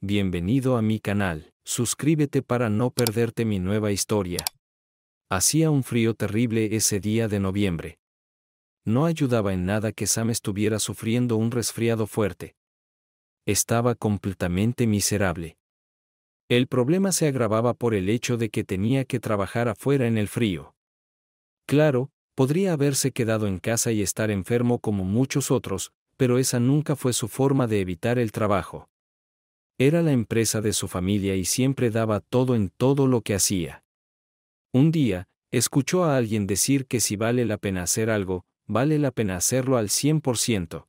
bienvenido a mi canal, suscríbete para no perderte mi nueva historia. Hacía un frío terrible ese día de noviembre. No ayudaba en nada que Sam estuviera sufriendo un resfriado fuerte. Estaba completamente miserable. El problema se agravaba por el hecho de que tenía que trabajar afuera en el frío. Claro, podría haberse quedado en casa y estar enfermo como muchos otros, pero esa nunca fue su forma de evitar el trabajo. Era la empresa de su familia y siempre daba todo en todo lo que hacía. Un día, escuchó a alguien decir que si vale la pena hacer algo, vale la pena hacerlo al 100%.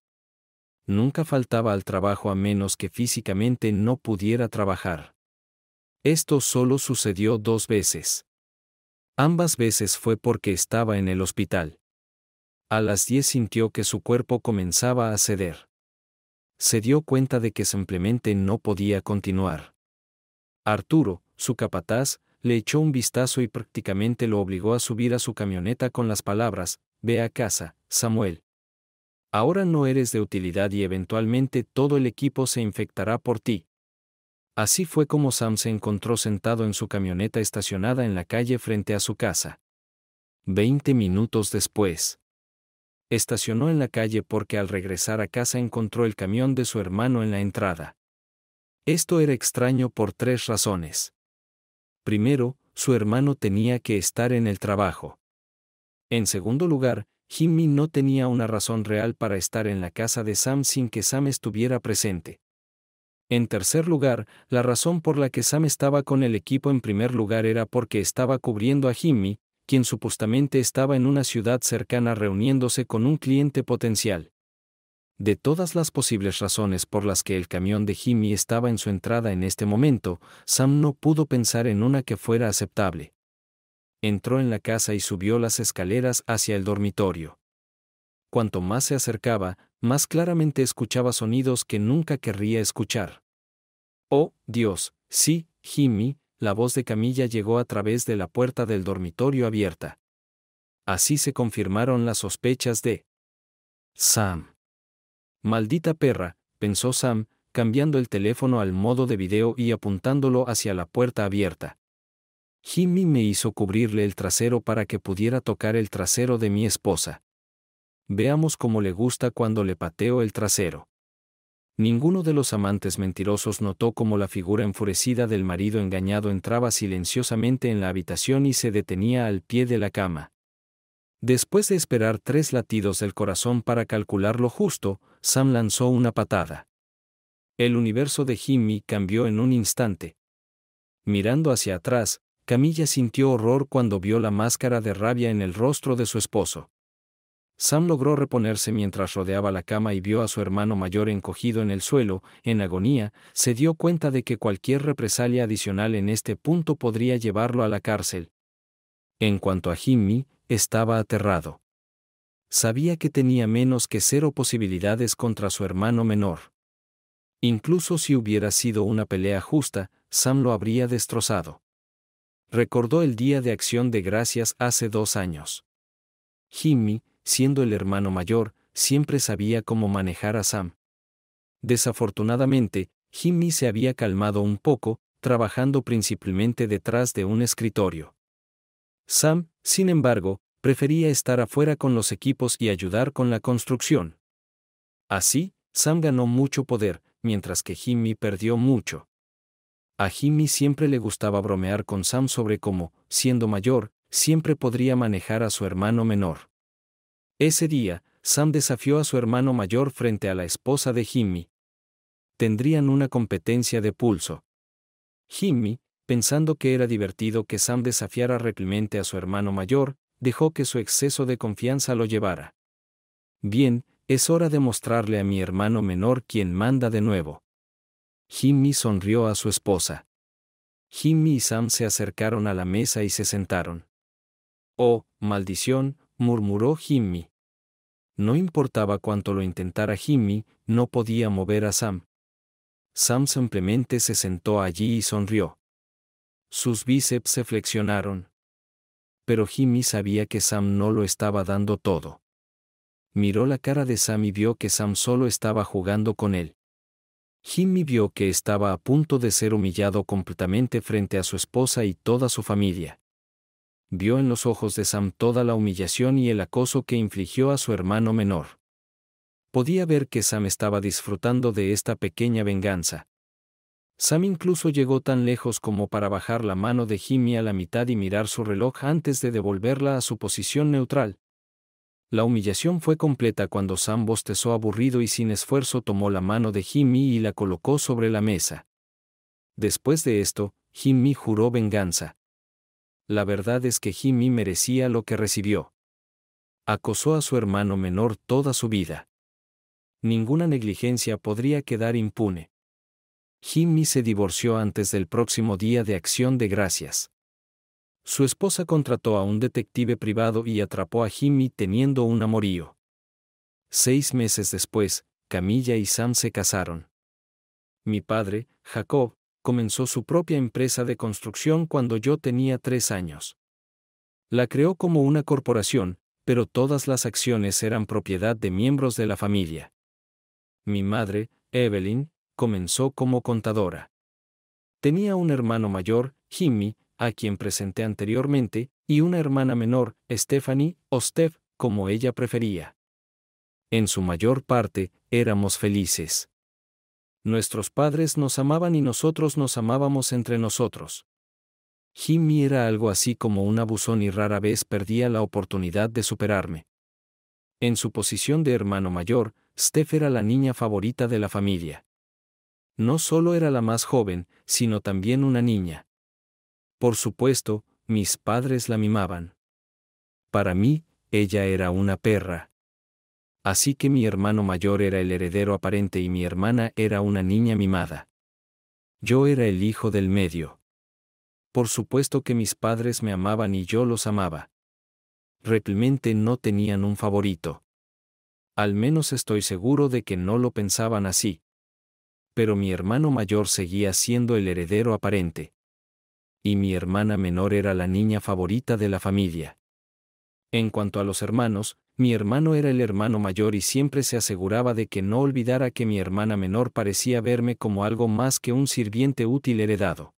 Nunca faltaba al trabajo a menos que físicamente no pudiera trabajar. Esto solo sucedió dos veces. Ambas veces fue porque estaba en el hospital. A las 10 sintió que su cuerpo comenzaba a ceder. Se dio cuenta de que simplemente no podía continuar. Arturo, su capataz, le echó un vistazo y prácticamente lo obligó a subir a su camioneta con las palabras, Ve a casa, Samuel. Ahora no eres de utilidad y eventualmente todo el equipo se infectará por ti. Así fue como Sam se encontró sentado en su camioneta estacionada en la calle frente a su casa. Veinte minutos después. Estacionó en la calle porque al regresar a casa encontró el camión de su hermano en la entrada. Esto era extraño por tres razones. Primero, su hermano tenía que estar en el trabajo. En segundo lugar, Jimmy no tenía una razón real para estar en la casa de Sam sin que Sam estuviera presente. En tercer lugar, la razón por la que Sam estaba con el equipo en primer lugar era porque estaba cubriendo a Jimmy, quien supuestamente estaba en una ciudad cercana reuniéndose con un cliente potencial. De todas las posibles razones por las que el camión de Jimmy estaba en su entrada en este momento, Sam no pudo pensar en una que fuera aceptable. Entró en la casa y subió las escaleras hacia el dormitorio. Cuanto más se acercaba, más claramente escuchaba sonidos que nunca querría escuchar. Oh, Dios, sí, Jimmy, la voz de Camilla llegó a través de la puerta del dormitorio abierta. Así se confirmaron las sospechas de Sam. Maldita perra, pensó Sam, cambiando el teléfono al modo de video y apuntándolo hacia la puerta abierta. Jimmy me hizo cubrirle el trasero para que pudiera tocar el trasero de mi esposa. Veamos cómo le gusta cuando le pateo el trasero. Ninguno de los amantes mentirosos notó cómo la figura enfurecida del marido engañado entraba silenciosamente en la habitación y se detenía al pie de la cama. Después de esperar tres latidos del corazón para calcular lo justo, Sam lanzó una patada. El universo de Jimmy cambió en un instante. Mirando hacia atrás, Camilla sintió horror cuando vio la máscara de rabia en el rostro de su esposo. Sam logró reponerse mientras rodeaba la cama y vio a su hermano mayor encogido en el suelo, en agonía, se dio cuenta de que cualquier represalia adicional en este punto podría llevarlo a la cárcel. En cuanto a Jimmy, estaba aterrado. Sabía que tenía menos que cero posibilidades contra su hermano menor. Incluso si hubiera sido una pelea justa, Sam lo habría destrozado. Recordó el día de acción de gracias hace dos años. Jimmy, siendo el hermano mayor, siempre sabía cómo manejar a Sam. Desafortunadamente, Jimmy se había calmado un poco, trabajando principalmente detrás de un escritorio. Sam, sin embargo, prefería estar afuera con los equipos y ayudar con la construcción. Así, Sam ganó mucho poder, mientras que Jimmy perdió mucho. A Jimmy siempre le gustaba bromear con Sam sobre cómo, siendo mayor, siempre podría manejar a su hermano menor. Ese día, Sam desafió a su hermano mayor frente a la esposa de Jimmy. Tendrían una competencia de pulso. Jimmy, pensando que era divertido que Sam desafiara realmente a su hermano mayor, dejó que su exceso de confianza lo llevara. Bien, es hora de mostrarle a mi hermano menor quien manda de nuevo. Jimmy sonrió a su esposa. Jimmy y Sam se acercaron a la mesa y se sentaron. Oh, maldición, murmuró Jimmy. No importaba cuánto lo intentara Jimmy, no podía mover a Sam. Sam simplemente se sentó allí y sonrió. Sus bíceps se flexionaron. Pero Jimmy sabía que Sam no lo estaba dando todo. Miró la cara de Sam y vio que Sam solo estaba jugando con él. Jimmy vio que estaba a punto de ser humillado completamente frente a su esposa y toda su familia. Vio en los ojos de Sam toda la humillación y el acoso que infligió a su hermano menor. Podía ver que Sam estaba disfrutando de esta pequeña venganza. Sam incluso llegó tan lejos como para bajar la mano de Jimmy a la mitad y mirar su reloj antes de devolverla a su posición neutral. La humillación fue completa cuando Sam bostezó aburrido y sin esfuerzo tomó la mano de Jimmy y la colocó sobre la mesa. Después de esto, Jimmy juró venganza. La verdad es que Jimmy merecía lo que recibió. Acosó a su hermano menor toda su vida. Ninguna negligencia podría quedar impune. Jimmy se divorció antes del próximo día de acción de gracias. Su esposa contrató a un detective privado y atrapó a Jimmy teniendo un amorío. Seis meses después, Camilla y Sam se casaron. Mi padre, Jacob, comenzó su propia empresa de construcción cuando yo tenía tres años. La creó como una corporación, pero todas las acciones eran propiedad de miembros de la familia. Mi madre, Evelyn, comenzó como contadora. Tenía un hermano mayor, Jimmy, a quien presenté anteriormente, y una hermana menor, Stephanie, o Steph, como ella prefería. En su mayor parte, éramos felices. Nuestros padres nos amaban y nosotros nos amábamos entre nosotros. Jimmy era algo así como un abusón y rara vez perdía la oportunidad de superarme. En su posición de hermano mayor, Steph era la niña favorita de la familia. No solo era la más joven, sino también una niña. Por supuesto, mis padres la mimaban. Para mí, ella era una perra. Así que mi hermano mayor era el heredero aparente y mi hermana era una niña mimada. Yo era el hijo del medio. Por supuesto que mis padres me amaban y yo los amaba. Realmente no tenían un favorito. Al menos estoy seguro de que no lo pensaban así. Pero mi hermano mayor seguía siendo el heredero aparente y mi hermana menor era la niña favorita de la familia. En cuanto a los hermanos, mi hermano era el hermano mayor y siempre se aseguraba de que no olvidara que mi hermana menor parecía verme como algo más que un sirviente útil heredado.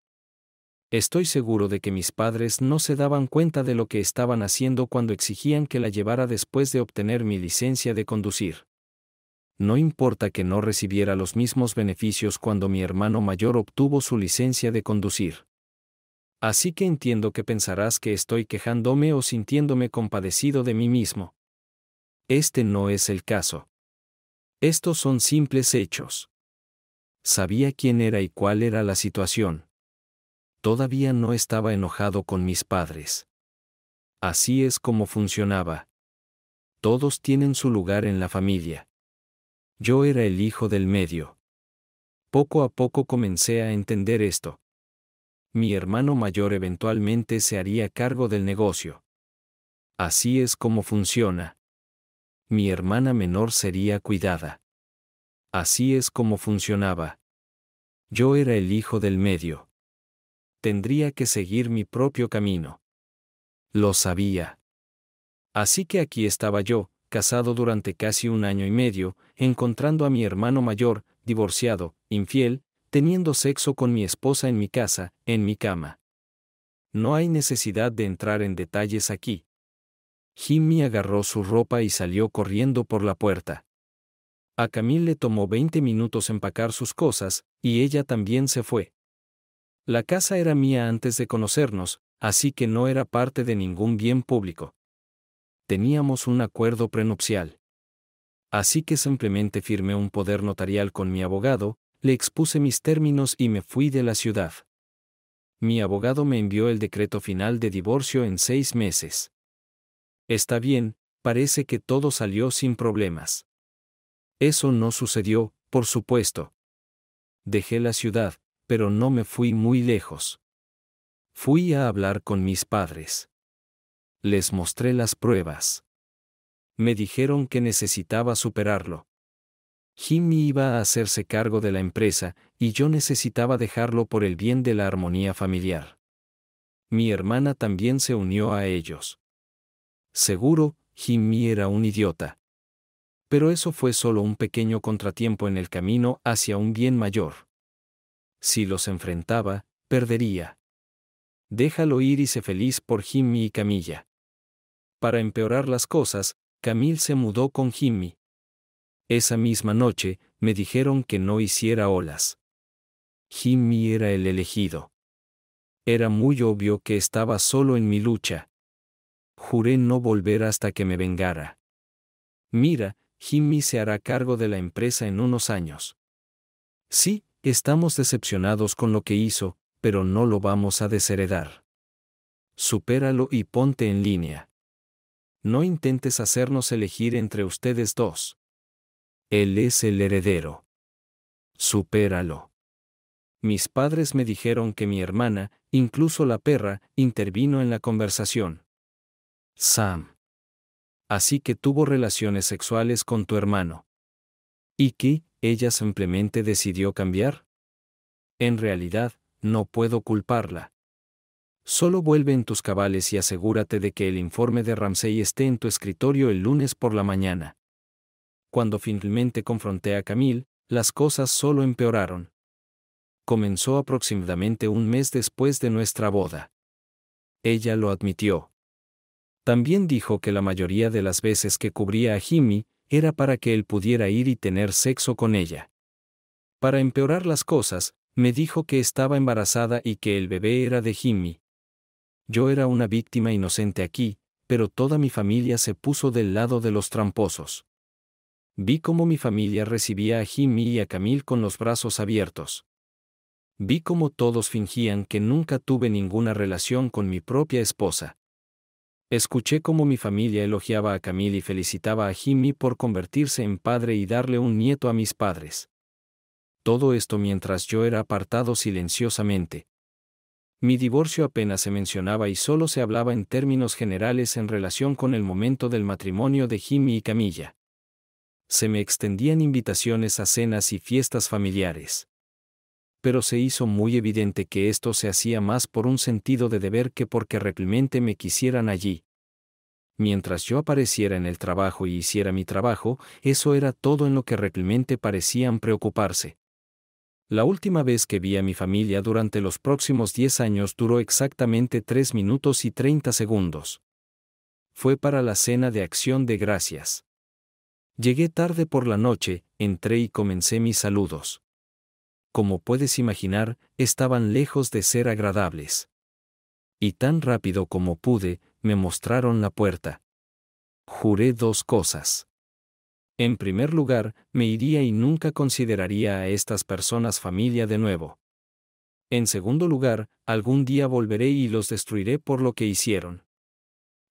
Estoy seguro de que mis padres no se daban cuenta de lo que estaban haciendo cuando exigían que la llevara después de obtener mi licencia de conducir. No importa que no recibiera los mismos beneficios cuando mi hermano mayor obtuvo su licencia de conducir. Así que entiendo que pensarás que estoy quejándome o sintiéndome compadecido de mí mismo. Este no es el caso. Estos son simples hechos. Sabía quién era y cuál era la situación. Todavía no estaba enojado con mis padres. Así es como funcionaba. Todos tienen su lugar en la familia. Yo era el hijo del medio. Poco a poco comencé a entender esto mi hermano mayor eventualmente se haría cargo del negocio. Así es como funciona. Mi hermana menor sería cuidada. Así es como funcionaba. Yo era el hijo del medio. Tendría que seguir mi propio camino. Lo sabía. Así que aquí estaba yo, casado durante casi un año y medio, encontrando a mi hermano mayor, divorciado, infiel, teniendo sexo con mi esposa en mi casa, en mi cama. No hay necesidad de entrar en detalles aquí. Jimmy agarró su ropa y salió corriendo por la puerta. A Camille le tomó 20 minutos empacar sus cosas, y ella también se fue. La casa era mía antes de conocernos, así que no era parte de ningún bien público. Teníamos un acuerdo prenupcial. Así que simplemente firmé un poder notarial con mi abogado, le expuse mis términos y me fui de la ciudad. Mi abogado me envió el decreto final de divorcio en seis meses. Está bien, parece que todo salió sin problemas. Eso no sucedió, por supuesto. Dejé la ciudad, pero no me fui muy lejos. Fui a hablar con mis padres. Les mostré las pruebas. Me dijeron que necesitaba superarlo. Jimmy iba a hacerse cargo de la empresa, y yo necesitaba dejarlo por el bien de la armonía familiar. Mi hermana también se unió a ellos. Seguro, Jimmy era un idiota. pero eso fue solo un pequeño contratiempo en el camino hacia un bien mayor. Si los enfrentaba, perdería. Déjalo ir y sé feliz por Jimmy y Camilla. Para empeorar las cosas, Camille se mudó con Jimmy. Esa misma noche, me dijeron que no hiciera olas. Jimmy era el elegido. Era muy obvio que estaba solo en mi lucha. Juré no volver hasta que me vengara. Mira, Jimmy se hará cargo de la empresa en unos años. Sí, estamos decepcionados con lo que hizo, pero no lo vamos a desheredar. Supéralo y ponte en línea. No intentes hacernos elegir entre ustedes dos. Él es el heredero. Supéralo. Mis padres me dijeron que mi hermana, incluso la perra, intervino en la conversación. Sam. Así que tuvo relaciones sexuales con tu hermano. ¿Y qué? ¿Ella simplemente decidió cambiar? En realidad, no puedo culparla. Solo vuelve en tus cabales y asegúrate de que el informe de Ramsey esté en tu escritorio el lunes por la mañana. Cuando finalmente confronté a Camille, las cosas solo empeoraron. Comenzó aproximadamente un mes después de nuestra boda. Ella lo admitió. También dijo que la mayoría de las veces que cubría a Jimmy era para que él pudiera ir y tener sexo con ella. Para empeorar las cosas, me dijo que estaba embarazada y que el bebé era de Jimmy. Yo era una víctima inocente aquí, pero toda mi familia se puso del lado de los tramposos. Vi cómo mi familia recibía a Jimmy y a Camille con los brazos abiertos. Vi cómo todos fingían que nunca tuve ninguna relación con mi propia esposa. Escuché cómo mi familia elogiaba a Camille y felicitaba a Jimmy por convertirse en padre y darle un nieto a mis padres todo esto mientras yo era apartado silenciosamente. Mi divorcio apenas se mencionaba y solo se hablaba en términos generales en relación con el momento del matrimonio de Jimmy y Camilla. Se me extendían invitaciones a cenas y fiestas familiares. Pero se hizo muy evidente que esto se hacía más por un sentido de deber que porque realmente me quisieran allí. Mientras yo apareciera en el trabajo y hiciera mi trabajo, eso era todo en lo que realmente parecían preocuparse. La última vez que vi a mi familia durante los próximos 10 años duró exactamente 3 minutos y 30 segundos. Fue para la cena de acción de gracias. Llegué tarde por la noche, entré y comencé mis saludos. Como puedes imaginar, estaban lejos de ser agradables. Y tan rápido como pude, me mostraron la puerta. Juré dos cosas. En primer lugar, me iría y nunca consideraría a estas personas familia de nuevo. En segundo lugar, algún día volveré y los destruiré por lo que hicieron.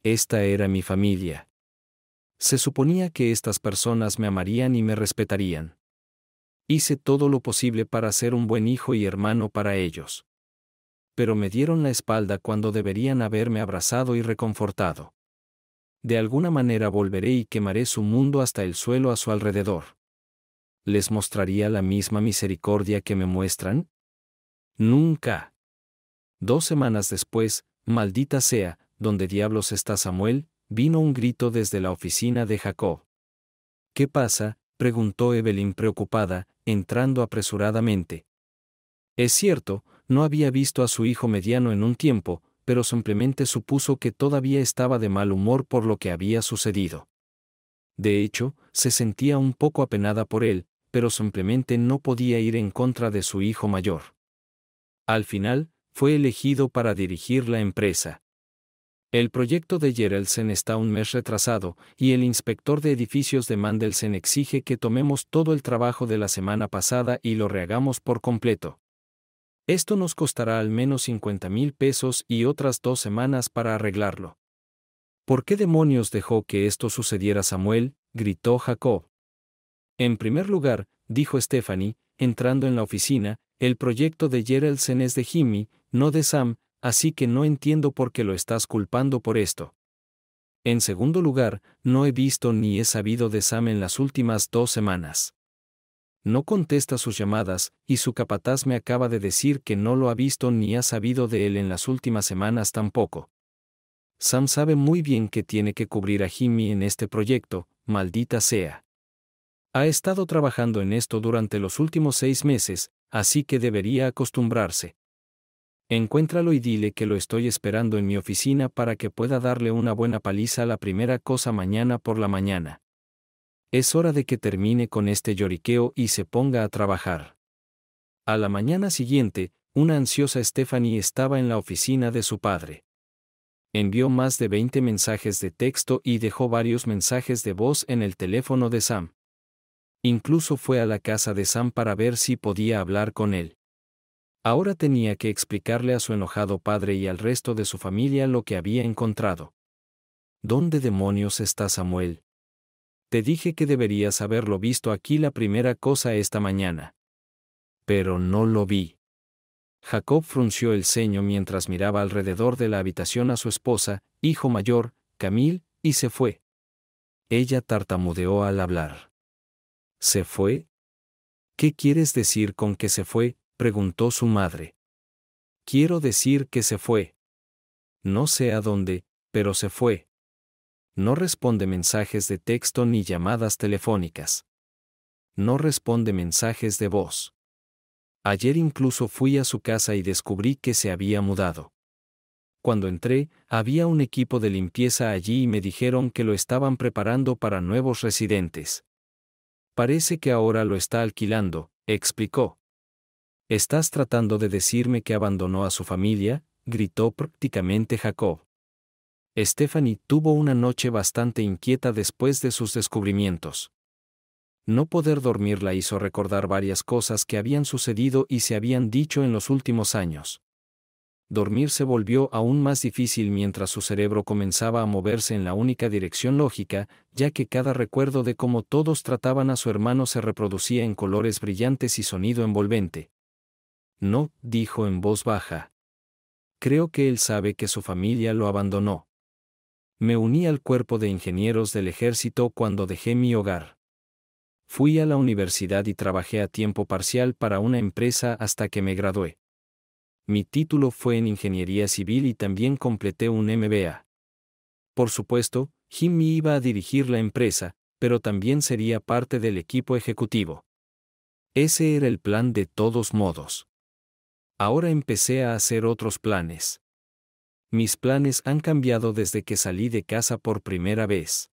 Esta era mi familia. Se suponía que estas personas me amarían y me respetarían. Hice todo lo posible para ser un buen hijo y hermano para ellos. Pero me dieron la espalda cuando deberían haberme abrazado y reconfortado de alguna manera volveré y quemaré su mundo hasta el suelo a su alrededor. ¿Les mostraría la misma misericordia que me muestran? Nunca. Dos semanas después, maldita sea, donde diablos está Samuel, vino un grito desde la oficina de Jacob. ¿Qué pasa? Preguntó Evelyn preocupada, entrando apresuradamente. Es cierto, no había visto a su hijo mediano en un tiempo, pero simplemente supuso que todavía estaba de mal humor por lo que había sucedido. De hecho, se sentía un poco apenada por él, pero simplemente no podía ir en contra de su hijo mayor. Al final, fue elegido para dirigir la empresa. El proyecto de Gerelsen está un mes retrasado, y el inspector de edificios de Mandelsen exige que tomemos todo el trabajo de la semana pasada y lo rehagamos por completo. Esto nos costará al menos 50 mil pesos y otras dos semanas para arreglarlo. ¿Por qué demonios dejó que esto sucediera Samuel? gritó Jacob. En primer lugar, dijo Stephanie, entrando en la oficina, el proyecto de Geraldsen es de Jimmy, no de Sam, así que no entiendo por qué lo estás culpando por esto. En segundo lugar, no he visto ni he sabido de Sam en las últimas dos semanas no contesta sus llamadas, y su capataz me acaba de decir que no lo ha visto ni ha sabido de él en las últimas semanas tampoco. Sam sabe muy bien que tiene que cubrir a Jimmy en este proyecto, maldita sea. Ha estado trabajando en esto durante los últimos seis meses, así que debería acostumbrarse. Encuéntralo y dile que lo estoy esperando en mi oficina para que pueda darle una buena paliza la primera cosa mañana por la mañana. Es hora de que termine con este lloriqueo y se ponga a trabajar. A la mañana siguiente, una ansiosa Stephanie estaba en la oficina de su padre. Envió más de 20 mensajes de texto y dejó varios mensajes de voz en el teléfono de Sam. Incluso fue a la casa de Sam para ver si podía hablar con él. Ahora tenía que explicarle a su enojado padre y al resto de su familia lo que había encontrado. ¿Dónde demonios está Samuel? Te dije que deberías haberlo visto aquí la primera cosa esta mañana. Pero no lo vi. Jacob frunció el ceño mientras miraba alrededor de la habitación a su esposa, hijo mayor, Camille, y se fue. Ella tartamudeó al hablar. ¿Se fue? ¿Qué quieres decir con que se fue? Preguntó su madre. Quiero decir que se fue. No sé a dónde, pero se fue. No responde mensajes de texto ni llamadas telefónicas. No responde mensajes de voz. Ayer incluso fui a su casa y descubrí que se había mudado. Cuando entré, había un equipo de limpieza allí y me dijeron que lo estaban preparando para nuevos residentes. Parece que ahora lo está alquilando, explicó. ¿Estás tratando de decirme que abandonó a su familia? gritó prácticamente Jacob. Stephanie tuvo una noche bastante inquieta después de sus descubrimientos. No poder dormir la hizo recordar varias cosas que habían sucedido y se habían dicho en los últimos años. Dormir se volvió aún más difícil mientras su cerebro comenzaba a moverse en la única dirección lógica, ya que cada recuerdo de cómo todos trataban a su hermano se reproducía en colores brillantes y sonido envolvente. No, dijo en voz baja. Creo que él sabe que su familia lo abandonó. Me uní al cuerpo de ingenieros del ejército cuando dejé mi hogar. Fui a la universidad y trabajé a tiempo parcial para una empresa hasta que me gradué. Mi título fue en ingeniería civil y también completé un MBA. Por supuesto, Jimmy iba a dirigir la empresa, pero también sería parte del equipo ejecutivo. Ese era el plan de todos modos. Ahora empecé a hacer otros planes. Mis planes han cambiado desde que salí de casa por primera vez.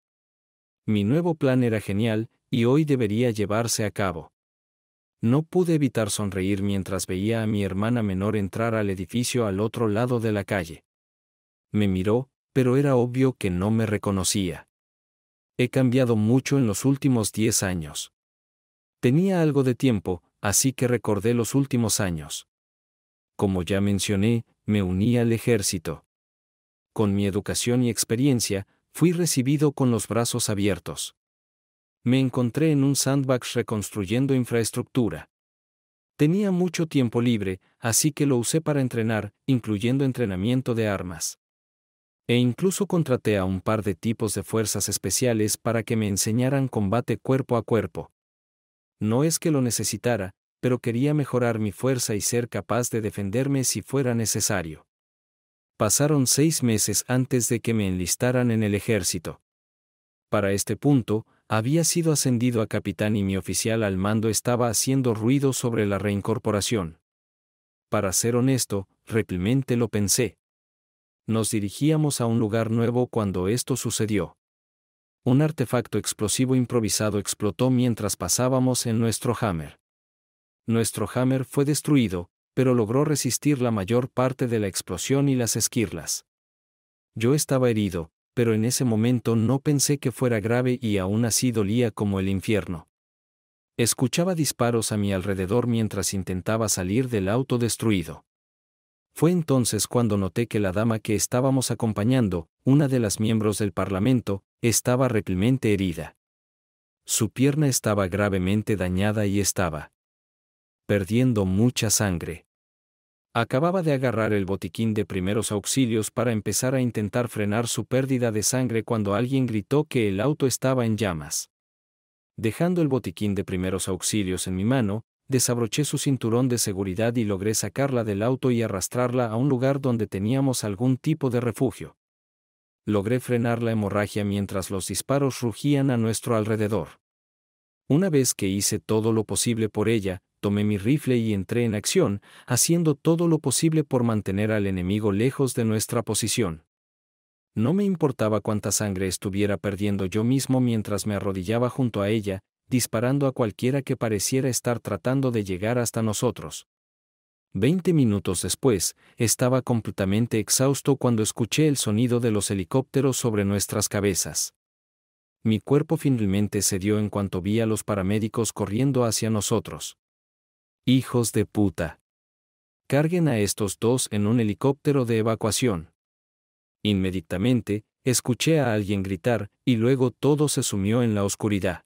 Mi nuevo plan era genial, y hoy debería llevarse a cabo. No pude evitar sonreír mientras veía a mi hermana menor entrar al edificio al otro lado de la calle. Me miró, pero era obvio que no me reconocía. He cambiado mucho en los últimos diez años. Tenía algo de tiempo, así que recordé los últimos años como ya mencioné, me uní al ejército. Con mi educación y experiencia, fui recibido con los brazos abiertos. Me encontré en un sandbox reconstruyendo infraestructura. Tenía mucho tiempo libre, así que lo usé para entrenar, incluyendo entrenamiento de armas. E incluso contraté a un par de tipos de fuerzas especiales para que me enseñaran combate cuerpo a cuerpo. No es que lo necesitara, pero quería mejorar mi fuerza y ser capaz de defenderme si fuera necesario. Pasaron seis meses antes de que me enlistaran en el ejército. Para este punto, había sido ascendido a capitán y mi oficial al mando estaba haciendo ruido sobre la reincorporación. Para ser honesto, realmente lo pensé. Nos dirigíamos a un lugar nuevo cuando esto sucedió. Un artefacto explosivo improvisado explotó mientras pasábamos en nuestro Hammer. Nuestro Hammer fue destruido, pero logró resistir la mayor parte de la explosión y las esquirlas. Yo estaba herido, pero en ese momento no pensé que fuera grave y aún así dolía como el infierno. Escuchaba disparos a mi alrededor mientras intentaba salir del auto destruido. Fue entonces cuando noté que la dama que estábamos acompañando, una de las miembros del Parlamento, estaba realmente herida. Su pierna estaba gravemente dañada y estaba perdiendo mucha sangre. Acababa de agarrar el botiquín de primeros auxilios para empezar a intentar frenar su pérdida de sangre cuando alguien gritó que el auto estaba en llamas. Dejando el botiquín de primeros auxilios en mi mano, desabroché su cinturón de seguridad y logré sacarla del auto y arrastrarla a un lugar donde teníamos algún tipo de refugio. Logré frenar la hemorragia mientras los disparos rugían a nuestro alrededor. Una vez que hice todo lo posible por ella, tomé mi rifle y entré en acción, haciendo todo lo posible por mantener al enemigo lejos de nuestra posición. No me importaba cuánta sangre estuviera perdiendo yo mismo mientras me arrodillaba junto a ella, disparando a cualquiera que pareciera estar tratando de llegar hasta nosotros. Veinte minutos después, estaba completamente exhausto cuando escuché el sonido de los helicópteros sobre nuestras cabezas. Mi cuerpo finalmente cedió en cuanto vi a los paramédicos corriendo hacia nosotros. Hijos de puta. Carguen a estos dos en un helicóptero de evacuación. Inmediatamente, escuché a alguien gritar, y luego todo se sumió en la oscuridad.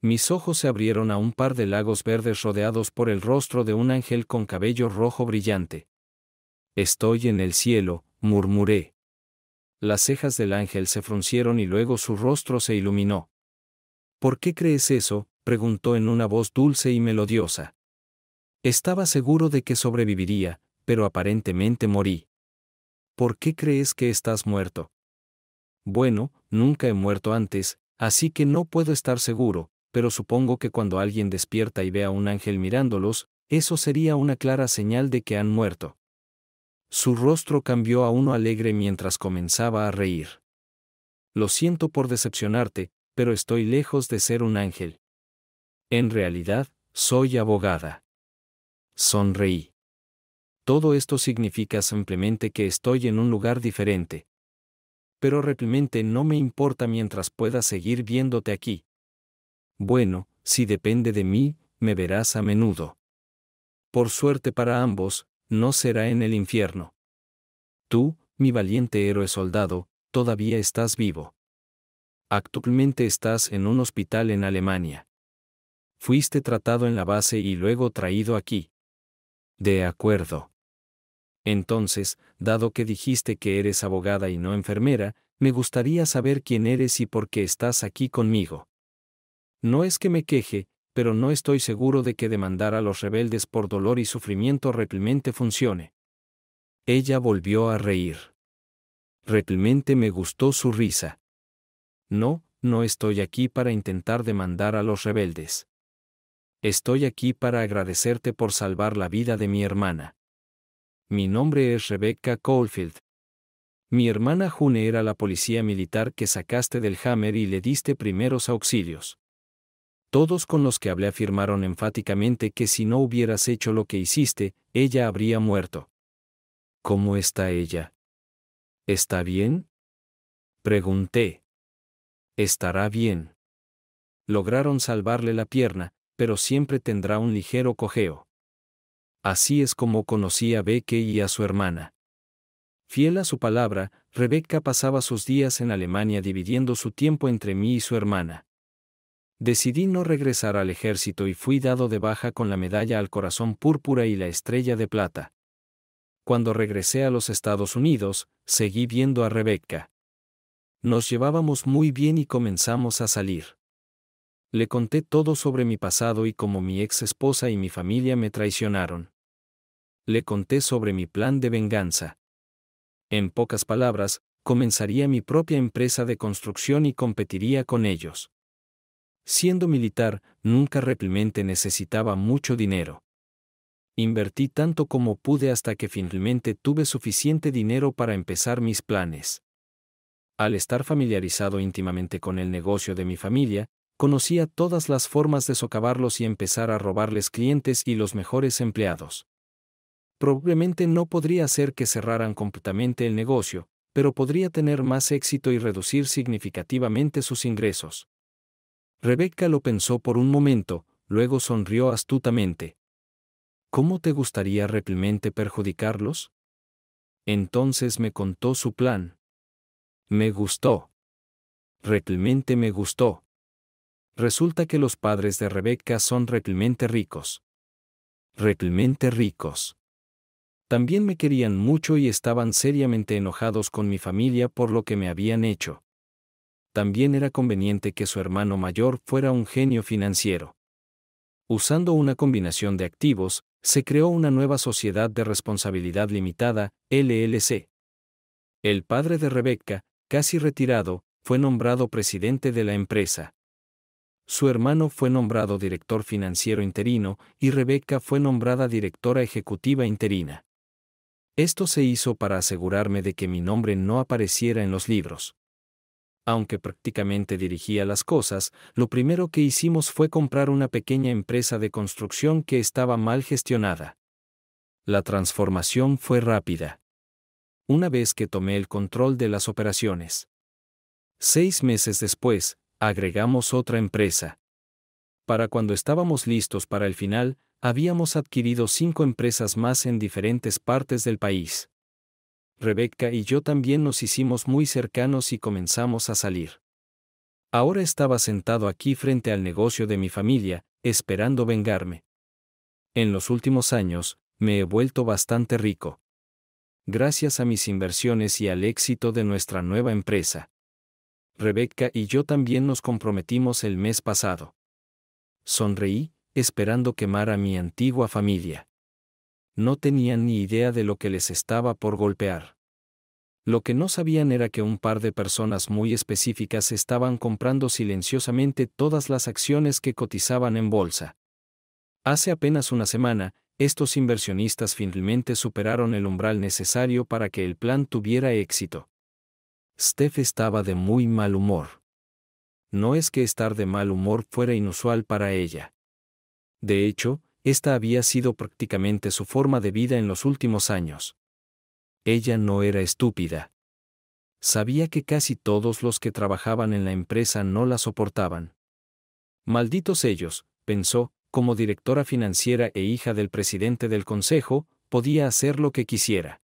Mis ojos se abrieron a un par de lagos verdes rodeados por el rostro de un ángel con cabello rojo brillante. Estoy en el cielo, murmuré. Las cejas del ángel se fruncieron y luego su rostro se iluminó. ¿Por qué crees eso? preguntó en una voz dulce y melodiosa. Estaba seguro de que sobreviviría, pero aparentemente morí. ¿Por qué crees que estás muerto? Bueno, nunca he muerto antes, así que no puedo estar seguro, pero supongo que cuando alguien despierta y ve a un ángel mirándolos, eso sería una clara señal de que han muerto. Su rostro cambió a uno alegre mientras comenzaba a reír. Lo siento por decepcionarte, pero estoy lejos de ser un ángel. En realidad, soy abogada. Sonreí. Todo esto significa simplemente que estoy en un lugar diferente. Pero realmente no me importa mientras pueda seguir viéndote aquí. Bueno, si depende de mí, me verás a menudo. Por suerte para ambos, no será en el infierno. Tú, mi valiente héroe soldado, todavía estás vivo. Actualmente estás en un hospital en Alemania. Fuiste tratado en la base y luego traído aquí. De acuerdo. Entonces, dado que dijiste que eres abogada y no enfermera, me gustaría saber quién eres y por qué estás aquí conmigo. No es que me queje, pero no estoy seguro de que demandar a los rebeldes por dolor y sufrimiento realmente funcione. Ella volvió a reír. Realmente me gustó su risa. No, no estoy aquí para intentar demandar a los rebeldes. Estoy aquí para agradecerte por salvar la vida de mi hermana. Mi nombre es Rebecca Caulfield. Mi hermana June era la policía militar que sacaste del Hammer y le diste primeros auxilios. Todos con los que hablé afirmaron enfáticamente que si no hubieras hecho lo que hiciste, ella habría muerto. ¿Cómo está ella? ¿Está bien? Pregunté. Estará bien. Lograron salvarle la pierna, pero siempre tendrá un ligero cojeo. Así es como conocí a Becky y a su hermana. Fiel a su palabra, Rebecca pasaba sus días en Alemania dividiendo su tiempo entre mí y su hermana. Decidí no regresar al ejército y fui dado de baja con la medalla al corazón púrpura y la estrella de plata. Cuando regresé a los Estados Unidos, seguí viendo a Rebecca. Nos llevábamos muy bien y comenzamos a salir. Le conté todo sobre mi pasado y cómo mi ex esposa y mi familia me traicionaron le conté sobre mi plan de venganza. En pocas palabras, comenzaría mi propia empresa de construcción y competiría con ellos. Siendo militar, nunca realmente necesitaba mucho dinero. Invertí tanto como pude hasta que finalmente tuve suficiente dinero para empezar mis planes. Al estar familiarizado íntimamente con el negocio de mi familia, conocía todas las formas de socavarlos y empezar a robarles clientes y los mejores empleados. Probablemente no podría hacer que cerraran completamente el negocio, pero podría tener más éxito y reducir significativamente sus ingresos. Rebecca lo pensó por un momento, luego sonrió astutamente. ¿Cómo te gustaría realmente perjudicarlos? Entonces me contó su plan. Me gustó. Realmente me gustó. Resulta que los padres de Rebecca son realmente ricos. Realmente ricos. También me querían mucho y estaban seriamente enojados con mi familia por lo que me habían hecho. También era conveniente que su hermano mayor fuera un genio financiero. Usando una combinación de activos, se creó una nueva sociedad de responsabilidad limitada, LLC. El padre de Rebecca, casi retirado, fue nombrado presidente de la empresa. Su hermano fue nombrado director financiero interino y Rebeca fue nombrada directora ejecutiva interina. Esto se hizo para asegurarme de que mi nombre no apareciera en los libros. Aunque prácticamente dirigía las cosas, lo primero que hicimos fue comprar una pequeña empresa de construcción que estaba mal gestionada. La transformación fue rápida. Una vez que tomé el control de las operaciones. Seis meses después, agregamos otra empresa. Para cuando estábamos listos para el final, habíamos adquirido cinco empresas más en diferentes partes del país. Rebecca y yo también nos hicimos muy cercanos y comenzamos a salir. Ahora estaba sentado aquí frente al negocio de mi familia, esperando vengarme. En los últimos años, me he vuelto bastante rico. Gracias a mis inversiones y al éxito de nuestra nueva empresa. Rebecca y yo también nos comprometimos el mes pasado. Sonreí, esperando quemar a mi antigua familia. No tenían ni idea de lo que les estaba por golpear. Lo que no sabían era que un par de personas muy específicas estaban comprando silenciosamente todas las acciones que cotizaban en bolsa. Hace apenas una semana, estos inversionistas finalmente superaron el umbral necesario para que el plan tuviera éxito. Steph estaba de muy mal humor. No es que estar de mal humor fuera inusual para ella. De hecho, esta había sido prácticamente su forma de vida en los últimos años. Ella no era estúpida. Sabía que casi todos los que trabajaban en la empresa no la soportaban. Malditos ellos, pensó, como directora financiera e hija del presidente del consejo, podía hacer lo que quisiera.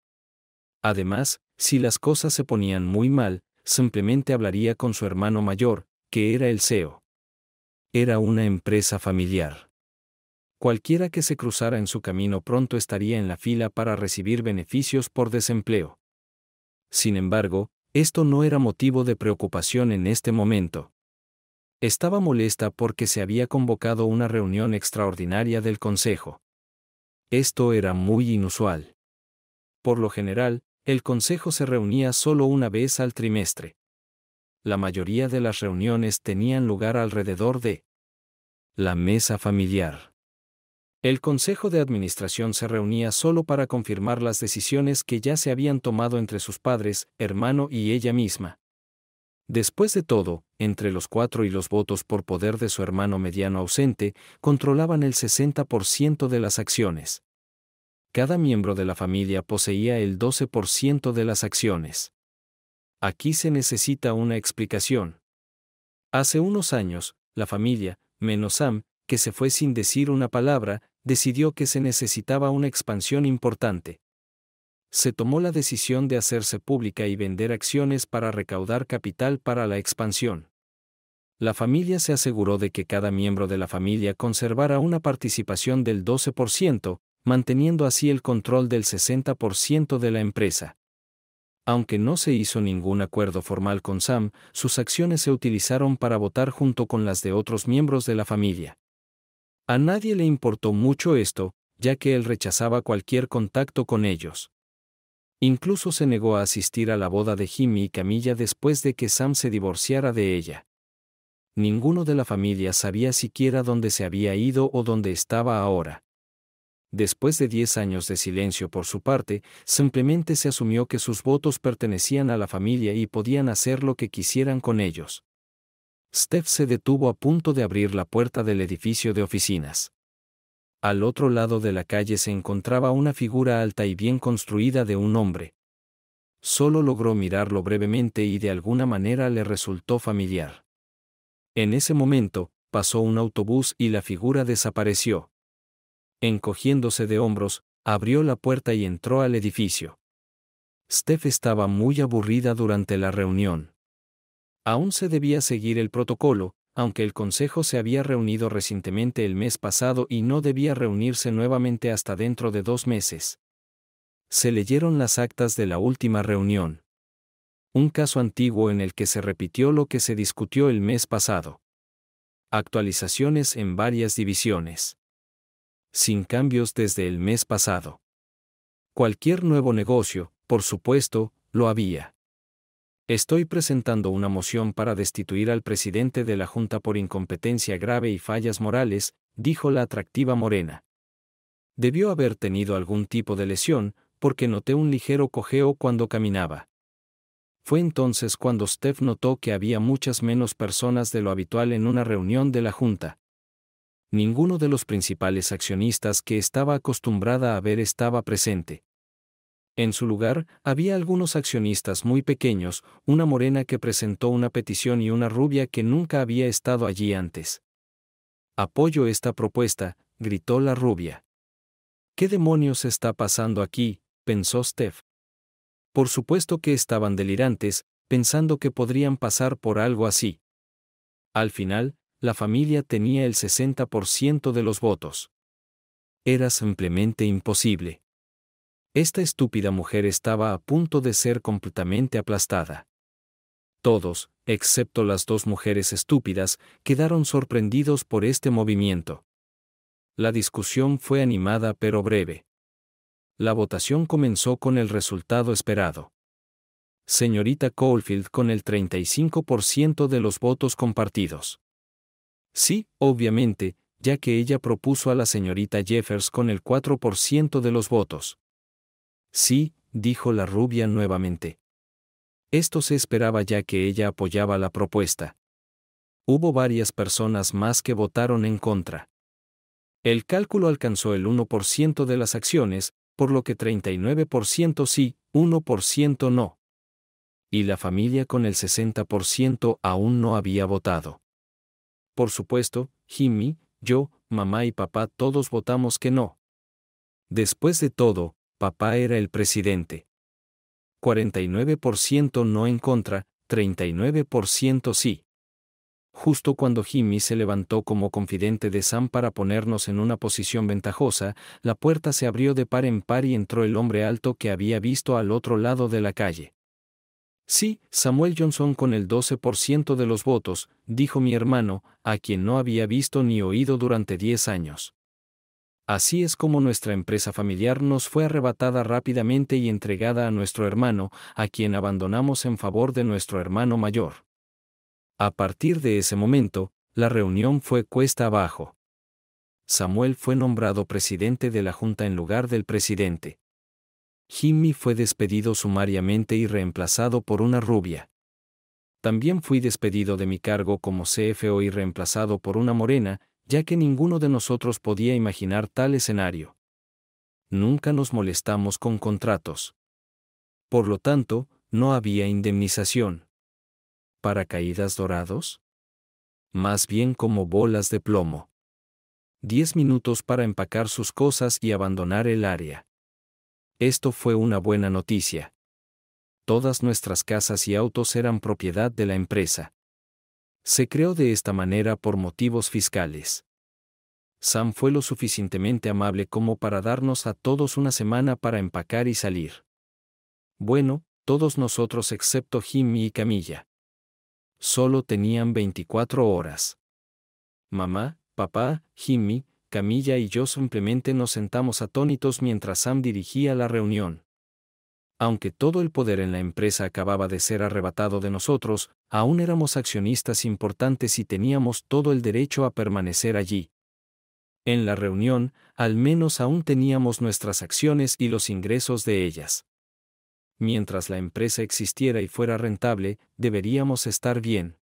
Además, si las cosas se ponían muy mal, simplemente hablaría con su hermano mayor, que era el CEO. Era una empresa familiar. Cualquiera que se cruzara en su camino pronto estaría en la fila para recibir beneficios por desempleo. Sin embargo, esto no era motivo de preocupación en este momento. Estaba molesta porque se había convocado una reunión extraordinaria del Consejo. Esto era muy inusual. Por lo general, el Consejo se reunía solo una vez al trimestre. La mayoría de las reuniones tenían lugar alrededor de la mesa familiar. El Consejo de Administración se reunía solo para confirmar las decisiones que ya se habían tomado entre sus padres, hermano y ella misma. Después de todo, entre los cuatro y los votos por poder de su hermano mediano ausente, controlaban el 60% de las acciones cada miembro de la familia poseía el 12% de las acciones. Aquí se necesita una explicación. Hace unos años, la familia, menos Sam, que se fue sin decir una palabra, decidió que se necesitaba una expansión importante. Se tomó la decisión de hacerse pública y vender acciones para recaudar capital para la expansión. La familia se aseguró de que cada miembro de la familia conservara una participación del 12%, manteniendo así el control del 60% de la empresa. Aunque no se hizo ningún acuerdo formal con Sam, sus acciones se utilizaron para votar junto con las de otros miembros de la familia. A nadie le importó mucho esto, ya que él rechazaba cualquier contacto con ellos. Incluso se negó a asistir a la boda de Jimmy y Camilla después de que Sam se divorciara de ella. Ninguno de la familia sabía siquiera dónde se había ido o dónde estaba ahora. Después de diez años de silencio por su parte, simplemente se asumió que sus votos pertenecían a la familia y podían hacer lo que quisieran con ellos. Steph se detuvo a punto de abrir la puerta del edificio de oficinas. Al otro lado de la calle se encontraba una figura alta y bien construida de un hombre. Solo logró mirarlo brevemente y de alguna manera le resultó familiar. En ese momento, pasó un autobús y la figura desapareció encogiéndose de hombros, abrió la puerta y entró al edificio. Steph estaba muy aburrida durante la reunión. Aún se debía seguir el protocolo, aunque el Consejo se había reunido recientemente el mes pasado y no debía reunirse nuevamente hasta dentro de dos meses. Se leyeron las actas de la última reunión. Un caso antiguo en el que se repitió lo que se discutió el mes pasado. Actualizaciones en varias divisiones sin cambios desde el mes pasado. Cualquier nuevo negocio, por supuesto, lo había. Estoy presentando una moción para destituir al presidente de la Junta por incompetencia grave y fallas morales, dijo la atractiva morena. Debió haber tenido algún tipo de lesión, porque noté un ligero cojeo cuando caminaba. Fue entonces cuando Steph notó que había muchas menos personas de lo habitual en una reunión de la Junta. Ninguno de los principales accionistas que estaba acostumbrada a ver estaba presente. En su lugar, había algunos accionistas muy pequeños, una morena que presentó una petición y una rubia que nunca había estado allí antes. Apoyo esta propuesta, gritó la rubia. ¿Qué demonios está pasando aquí? pensó Steph. Por supuesto que estaban delirantes, pensando que podrían pasar por algo así. Al final, la familia tenía el 60% de los votos. Era simplemente imposible. Esta estúpida mujer estaba a punto de ser completamente aplastada. Todos, excepto las dos mujeres estúpidas, quedaron sorprendidos por este movimiento. La discusión fue animada pero breve. La votación comenzó con el resultado esperado. Señorita Caulfield con el 35% de los votos compartidos. Sí, obviamente, ya que ella propuso a la señorita Jeffers con el 4% de los votos. Sí, dijo la rubia nuevamente. Esto se esperaba ya que ella apoyaba la propuesta. Hubo varias personas más que votaron en contra. El cálculo alcanzó el 1% de las acciones, por lo que 39% sí, 1% no. Y la familia con el 60% aún no había votado. Por supuesto, Jimmy, yo, mamá y papá todos votamos que no. Después de todo, papá era el presidente. 49% no en contra, 39% sí. Justo cuando Jimmy se levantó como confidente de Sam para ponernos en una posición ventajosa, la puerta se abrió de par en par y entró el hombre alto que había visto al otro lado de la calle. Sí, Samuel Johnson con el 12% de los votos, dijo mi hermano, a quien no había visto ni oído durante 10 años. Así es como nuestra empresa familiar nos fue arrebatada rápidamente y entregada a nuestro hermano, a quien abandonamos en favor de nuestro hermano mayor. A partir de ese momento, la reunión fue cuesta abajo. Samuel fue nombrado presidente de la Junta en lugar del presidente. Jimmy fue despedido sumariamente y reemplazado por una rubia. También fui despedido de mi cargo como CFO y reemplazado por una morena, ya que ninguno de nosotros podía imaginar tal escenario. Nunca nos molestamos con contratos. Por lo tanto, no había indemnización. ¿Para caídas dorados? Más bien como bolas de plomo. Diez minutos para empacar sus cosas y abandonar el área. Esto fue una buena noticia. Todas nuestras casas y autos eran propiedad de la empresa. Se creó de esta manera por motivos fiscales. Sam fue lo suficientemente amable como para darnos a todos una semana para empacar y salir. Bueno, todos nosotros excepto Jimmy y Camilla. Solo tenían 24 horas. Mamá, papá, Jimmy, Camilla y yo simplemente nos sentamos atónitos mientras Sam dirigía la reunión. Aunque todo el poder en la empresa acababa de ser arrebatado de nosotros, aún éramos accionistas importantes y teníamos todo el derecho a permanecer allí. En la reunión, al menos aún teníamos nuestras acciones y los ingresos de ellas. Mientras la empresa existiera y fuera rentable, deberíamos estar bien.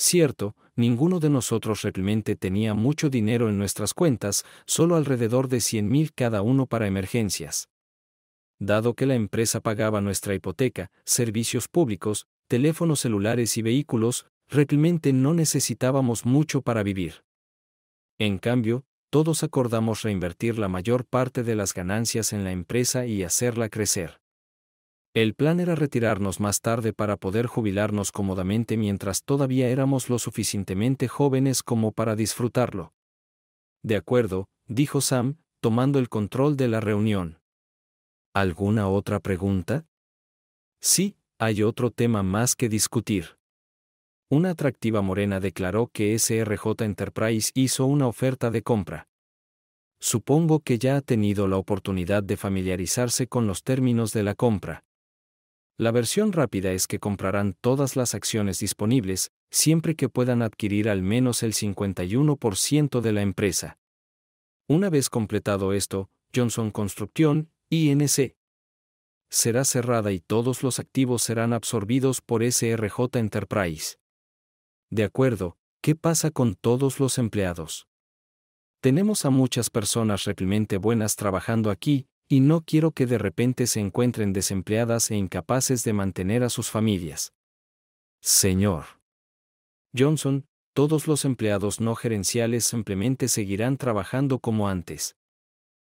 Cierto, ninguno de nosotros realmente tenía mucho dinero en nuestras cuentas, solo alrededor de 100 mil cada uno para emergencias dado que la empresa pagaba nuestra hipoteca, servicios públicos, teléfonos celulares y vehículos, realmente no necesitábamos mucho para vivir. En cambio, todos acordamos reinvertir la mayor parte de las ganancias en la empresa y hacerla crecer. El plan era retirarnos más tarde para poder jubilarnos cómodamente mientras todavía éramos lo suficientemente jóvenes como para disfrutarlo. De acuerdo, dijo Sam, tomando el control de la reunión. ¿Alguna otra pregunta? Sí, hay otro tema más que discutir. Una atractiva morena declaró que SRJ Enterprise hizo una oferta de compra. Supongo que ya ha tenido la oportunidad de familiarizarse con los términos de la compra. La versión rápida es que comprarán todas las acciones disponibles, siempre que puedan adquirir al menos el 51% de la empresa. Una vez completado esto, Johnson Construction, INC, será cerrada y todos los activos serán absorbidos por SRJ Enterprise. De acuerdo, ¿qué pasa con todos los empleados? Tenemos a muchas personas realmente buenas trabajando aquí, y no quiero que de repente se encuentren desempleadas e incapaces de mantener a sus familias. Señor. Johnson, todos los empleados no gerenciales simplemente seguirán trabajando como antes.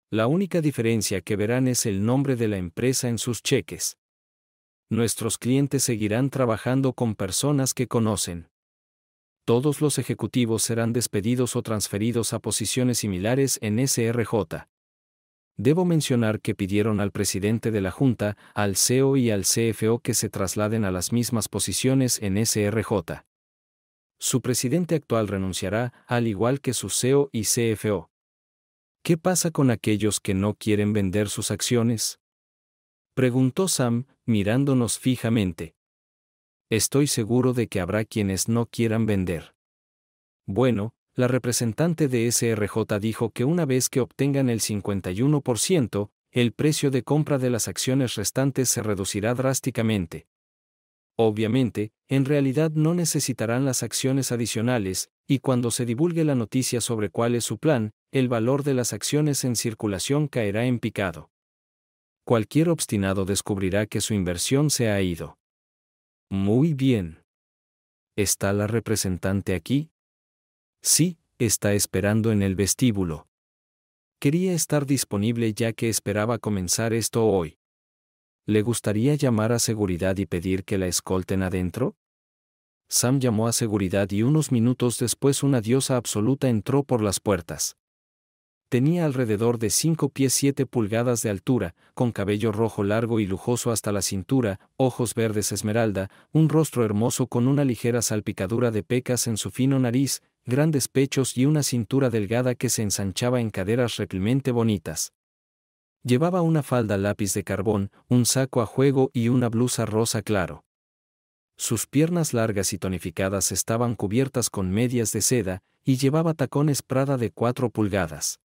La única diferencia que verán es el nombre de la empresa en sus cheques. Nuestros clientes seguirán trabajando con personas que conocen. Todos los ejecutivos serán despedidos o transferidos a posiciones similares en SRJ. Debo mencionar que pidieron al presidente de la Junta, al CEO y al CFO que se trasladen a las mismas posiciones en SRJ. Su presidente actual renunciará, al igual que su CEO y CFO. ¿Qué pasa con aquellos que no quieren vender sus acciones? Preguntó Sam, mirándonos fijamente. Estoy seguro de que habrá quienes no quieran vender. Bueno, la representante de SRJ dijo que una vez que obtengan el 51%, el precio de compra de las acciones restantes se reducirá drásticamente. Obviamente, en realidad no necesitarán las acciones adicionales, y cuando se divulgue la noticia sobre cuál es su plan, el valor de las acciones en circulación caerá en picado. Cualquier obstinado descubrirá que su inversión se ha ido. Muy bien. ¿Está la representante aquí? Sí, está esperando en el vestíbulo. Quería estar disponible ya que esperaba comenzar esto hoy. ¿Le gustaría llamar a seguridad y pedir que la escolten adentro? Sam llamó a seguridad y unos minutos después una diosa absoluta entró por las puertas. Tenía alrededor de 5 pies 7 pulgadas de altura, con cabello rojo largo y lujoso hasta la cintura, ojos verdes esmeralda, un rostro hermoso con una ligera salpicadura de pecas en su fino nariz, grandes pechos y una cintura delgada que se ensanchaba en caderas realmente bonitas. Llevaba una falda lápiz de carbón, un saco a juego y una blusa rosa claro. Sus piernas largas y tonificadas estaban cubiertas con medias de seda, y llevaba tacones Prada de cuatro pulgadas.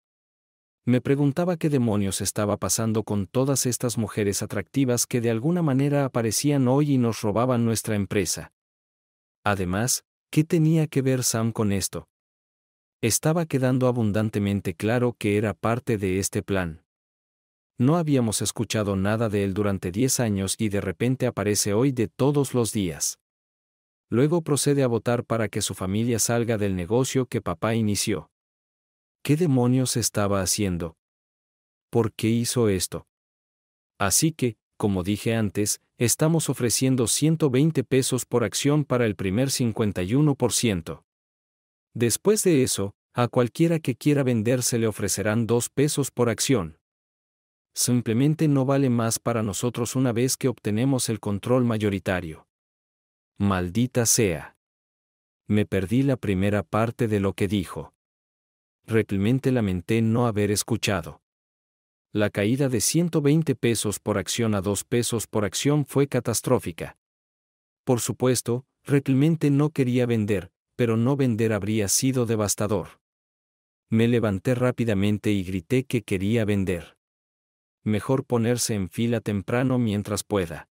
Me preguntaba qué demonios estaba pasando con todas estas mujeres atractivas que de alguna manera aparecían hoy y nos robaban nuestra empresa. Además, ¿Qué tenía que ver Sam con esto? Estaba quedando abundantemente claro que era parte de este plan. No habíamos escuchado nada de él durante diez años y de repente aparece hoy de todos los días. Luego procede a votar para que su familia salga del negocio que papá inició. ¿Qué demonios estaba haciendo? ¿Por qué hizo esto? Así que, como dije antes, estamos ofreciendo 120 pesos por acción para el primer 51%. Después de eso, a cualquiera que quiera vender se le ofrecerán 2 pesos por acción. Simplemente no vale más para nosotros una vez que obtenemos el control mayoritario. Maldita sea. Me perdí la primera parte de lo que dijo. Realmente lamenté no haber escuchado la caída de 120 pesos por acción a 2 pesos por acción fue catastrófica. Por supuesto, realmente no quería vender, pero no vender habría sido devastador. Me levanté rápidamente y grité que quería vender. Mejor ponerse en fila temprano mientras pueda.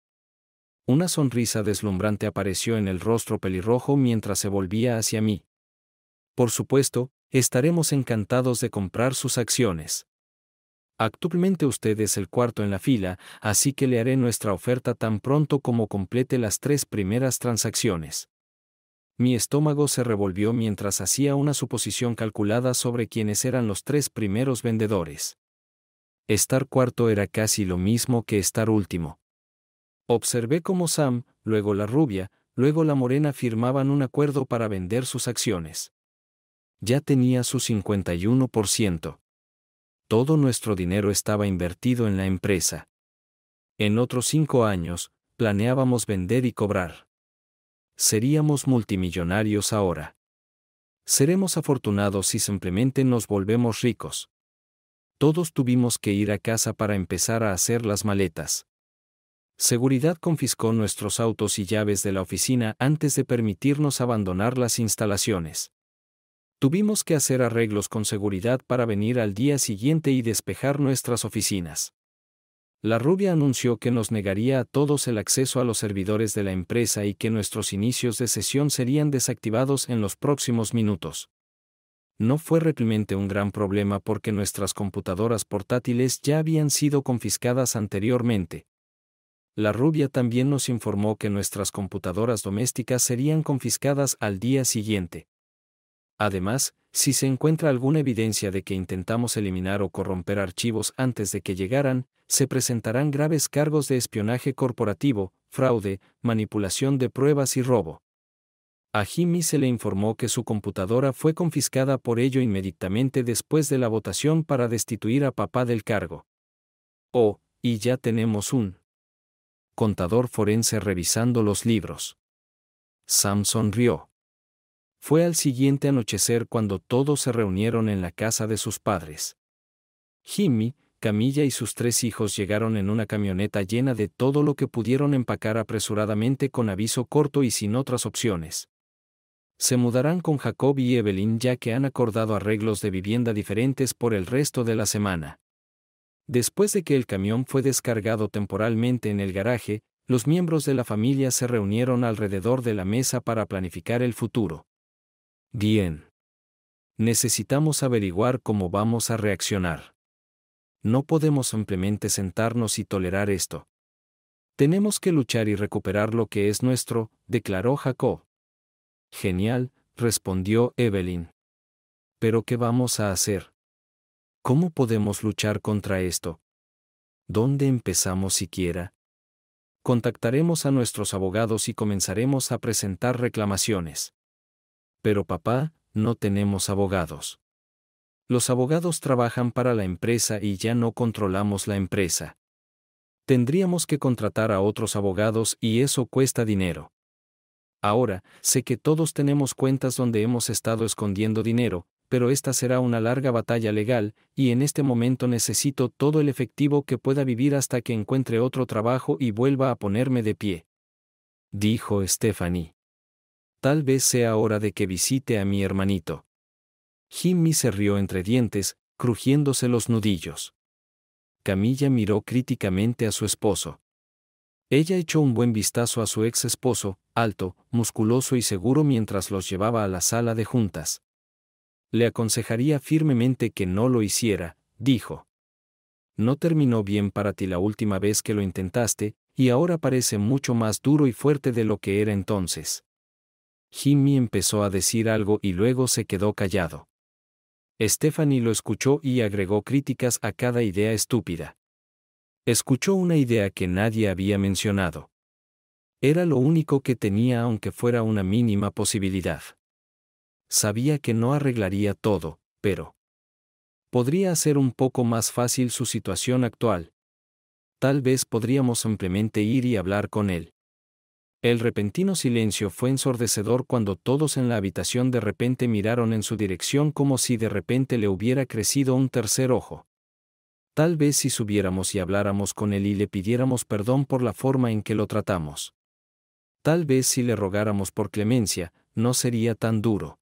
Una sonrisa deslumbrante apareció en el rostro pelirrojo mientras se volvía hacia mí. Por supuesto, estaremos encantados de comprar sus acciones. Actualmente usted es el cuarto en la fila, así que le haré nuestra oferta tan pronto como complete las tres primeras transacciones. Mi estómago se revolvió mientras hacía una suposición calculada sobre quiénes eran los tres primeros vendedores. Estar cuarto era casi lo mismo que estar último. Observé cómo Sam, luego la rubia, luego la morena firmaban un acuerdo para vender sus acciones. Ya tenía su 51% todo nuestro dinero estaba invertido en la empresa. En otros cinco años, planeábamos vender y cobrar. Seríamos multimillonarios ahora. Seremos afortunados si simplemente nos volvemos ricos. Todos tuvimos que ir a casa para empezar a hacer las maletas. Seguridad confiscó nuestros autos y llaves de la oficina antes de permitirnos abandonar las instalaciones. Tuvimos que hacer arreglos con seguridad para venir al día siguiente y despejar nuestras oficinas. La rubia anunció que nos negaría a todos el acceso a los servidores de la empresa y que nuestros inicios de sesión serían desactivados en los próximos minutos. No fue realmente un gran problema porque nuestras computadoras portátiles ya habían sido confiscadas anteriormente, la rubia también nos informó que nuestras computadoras domésticas serían confiscadas al día siguiente. Además, si se encuentra alguna evidencia de que intentamos eliminar o corromper archivos antes de que llegaran, se presentarán graves cargos de espionaje corporativo, fraude, manipulación de pruebas y robo. A Jimmy se le informó que su computadora fue confiscada por ello inmediatamente después de la votación para destituir a papá del cargo. Oh, y ya tenemos un contador forense revisando los libros. Sam sonrió. Fue al siguiente anochecer cuando todos se reunieron en la casa de sus padres. Jimmy, Camilla y sus tres hijos llegaron en una camioneta llena de todo lo que pudieron empacar apresuradamente con aviso corto y sin otras opciones. Se mudarán con Jacob y Evelyn ya que han acordado arreglos de vivienda diferentes por el resto de la semana. Después de que el camión fue descargado temporalmente en el garaje, los miembros de la familia se reunieron alrededor de la mesa para planificar el futuro. Bien. Necesitamos averiguar cómo vamos a reaccionar. No podemos simplemente sentarnos y tolerar esto. Tenemos que luchar y recuperar lo que es nuestro, declaró Jacob. Genial, respondió Evelyn. Pero ¿qué vamos a hacer? ¿Cómo podemos luchar contra esto? ¿Dónde empezamos siquiera? Contactaremos a nuestros abogados y comenzaremos a presentar reclamaciones. Pero papá, no tenemos abogados. Los abogados trabajan para la empresa y ya no controlamos la empresa. Tendríamos que contratar a otros abogados y eso cuesta dinero. Ahora, sé que todos tenemos cuentas donde hemos estado escondiendo dinero, pero esta será una larga batalla legal, y en este momento necesito todo el efectivo que pueda vivir hasta que encuentre otro trabajo y vuelva a ponerme de pie. Dijo Stephanie. Tal vez sea hora de que visite a mi hermanito. Jimmy se rió entre dientes, crujiéndose los nudillos. Camilla miró críticamente a su esposo. Ella echó un buen vistazo a su ex esposo, alto, musculoso y seguro mientras los llevaba a la sala de juntas. Le aconsejaría firmemente que no lo hiciera, dijo. No terminó bien para ti la última vez que lo intentaste, y ahora parece mucho más duro y fuerte de lo que era entonces. Jimmy empezó a decir algo y luego se quedó callado. Stephanie lo escuchó y agregó críticas a cada idea estúpida. Escuchó una idea que nadie había mencionado. Era lo único que tenía aunque fuera una mínima posibilidad. Sabía que no arreglaría todo, pero podría hacer un poco más fácil su situación actual. Tal vez podríamos simplemente ir y hablar con él. El repentino silencio fue ensordecedor cuando todos en la habitación de repente miraron en su dirección como si de repente le hubiera crecido un tercer ojo. Tal vez si subiéramos y habláramos con él y le pidiéramos perdón por la forma en que lo tratamos. Tal vez si le rogáramos por clemencia, no sería tan duro.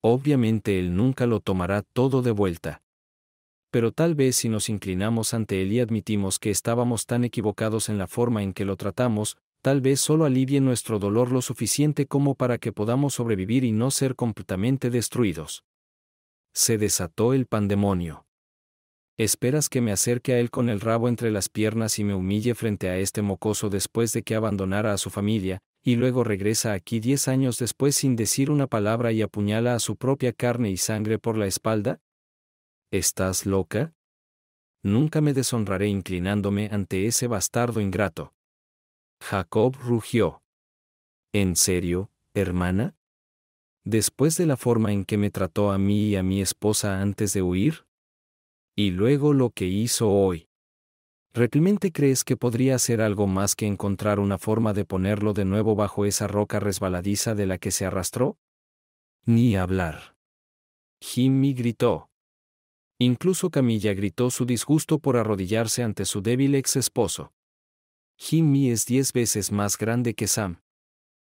Obviamente Él nunca lo tomará todo de vuelta. Pero tal vez si nos inclinamos ante Él y admitimos que estábamos tan equivocados en la forma en que lo tratamos, tal vez solo alivie nuestro dolor lo suficiente como para que podamos sobrevivir y no ser completamente destruidos. Se desató el pandemonio. ¿Esperas que me acerque a él con el rabo entre las piernas y me humille frente a este mocoso después de que abandonara a su familia, y luego regresa aquí diez años después sin decir una palabra y apuñala a su propia carne y sangre por la espalda? ¿Estás loca? Nunca me deshonraré inclinándome ante ese bastardo ingrato. Jacob rugió. ¿En serio, hermana? ¿Después de la forma en que me trató a mí y a mi esposa antes de huir? Y luego lo que hizo hoy. ¿Realmente crees que podría hacer algo más que encontrar una forma de ponerlo de nuevo bajo esa roca resbaladiza de la que se arrastró? Ni hablar. Jimmy gritó. Incluso Camilla gritó su disgusto por arrodillarse ante su débil ex esposo. Jimmy es diez veces más grande que Sam.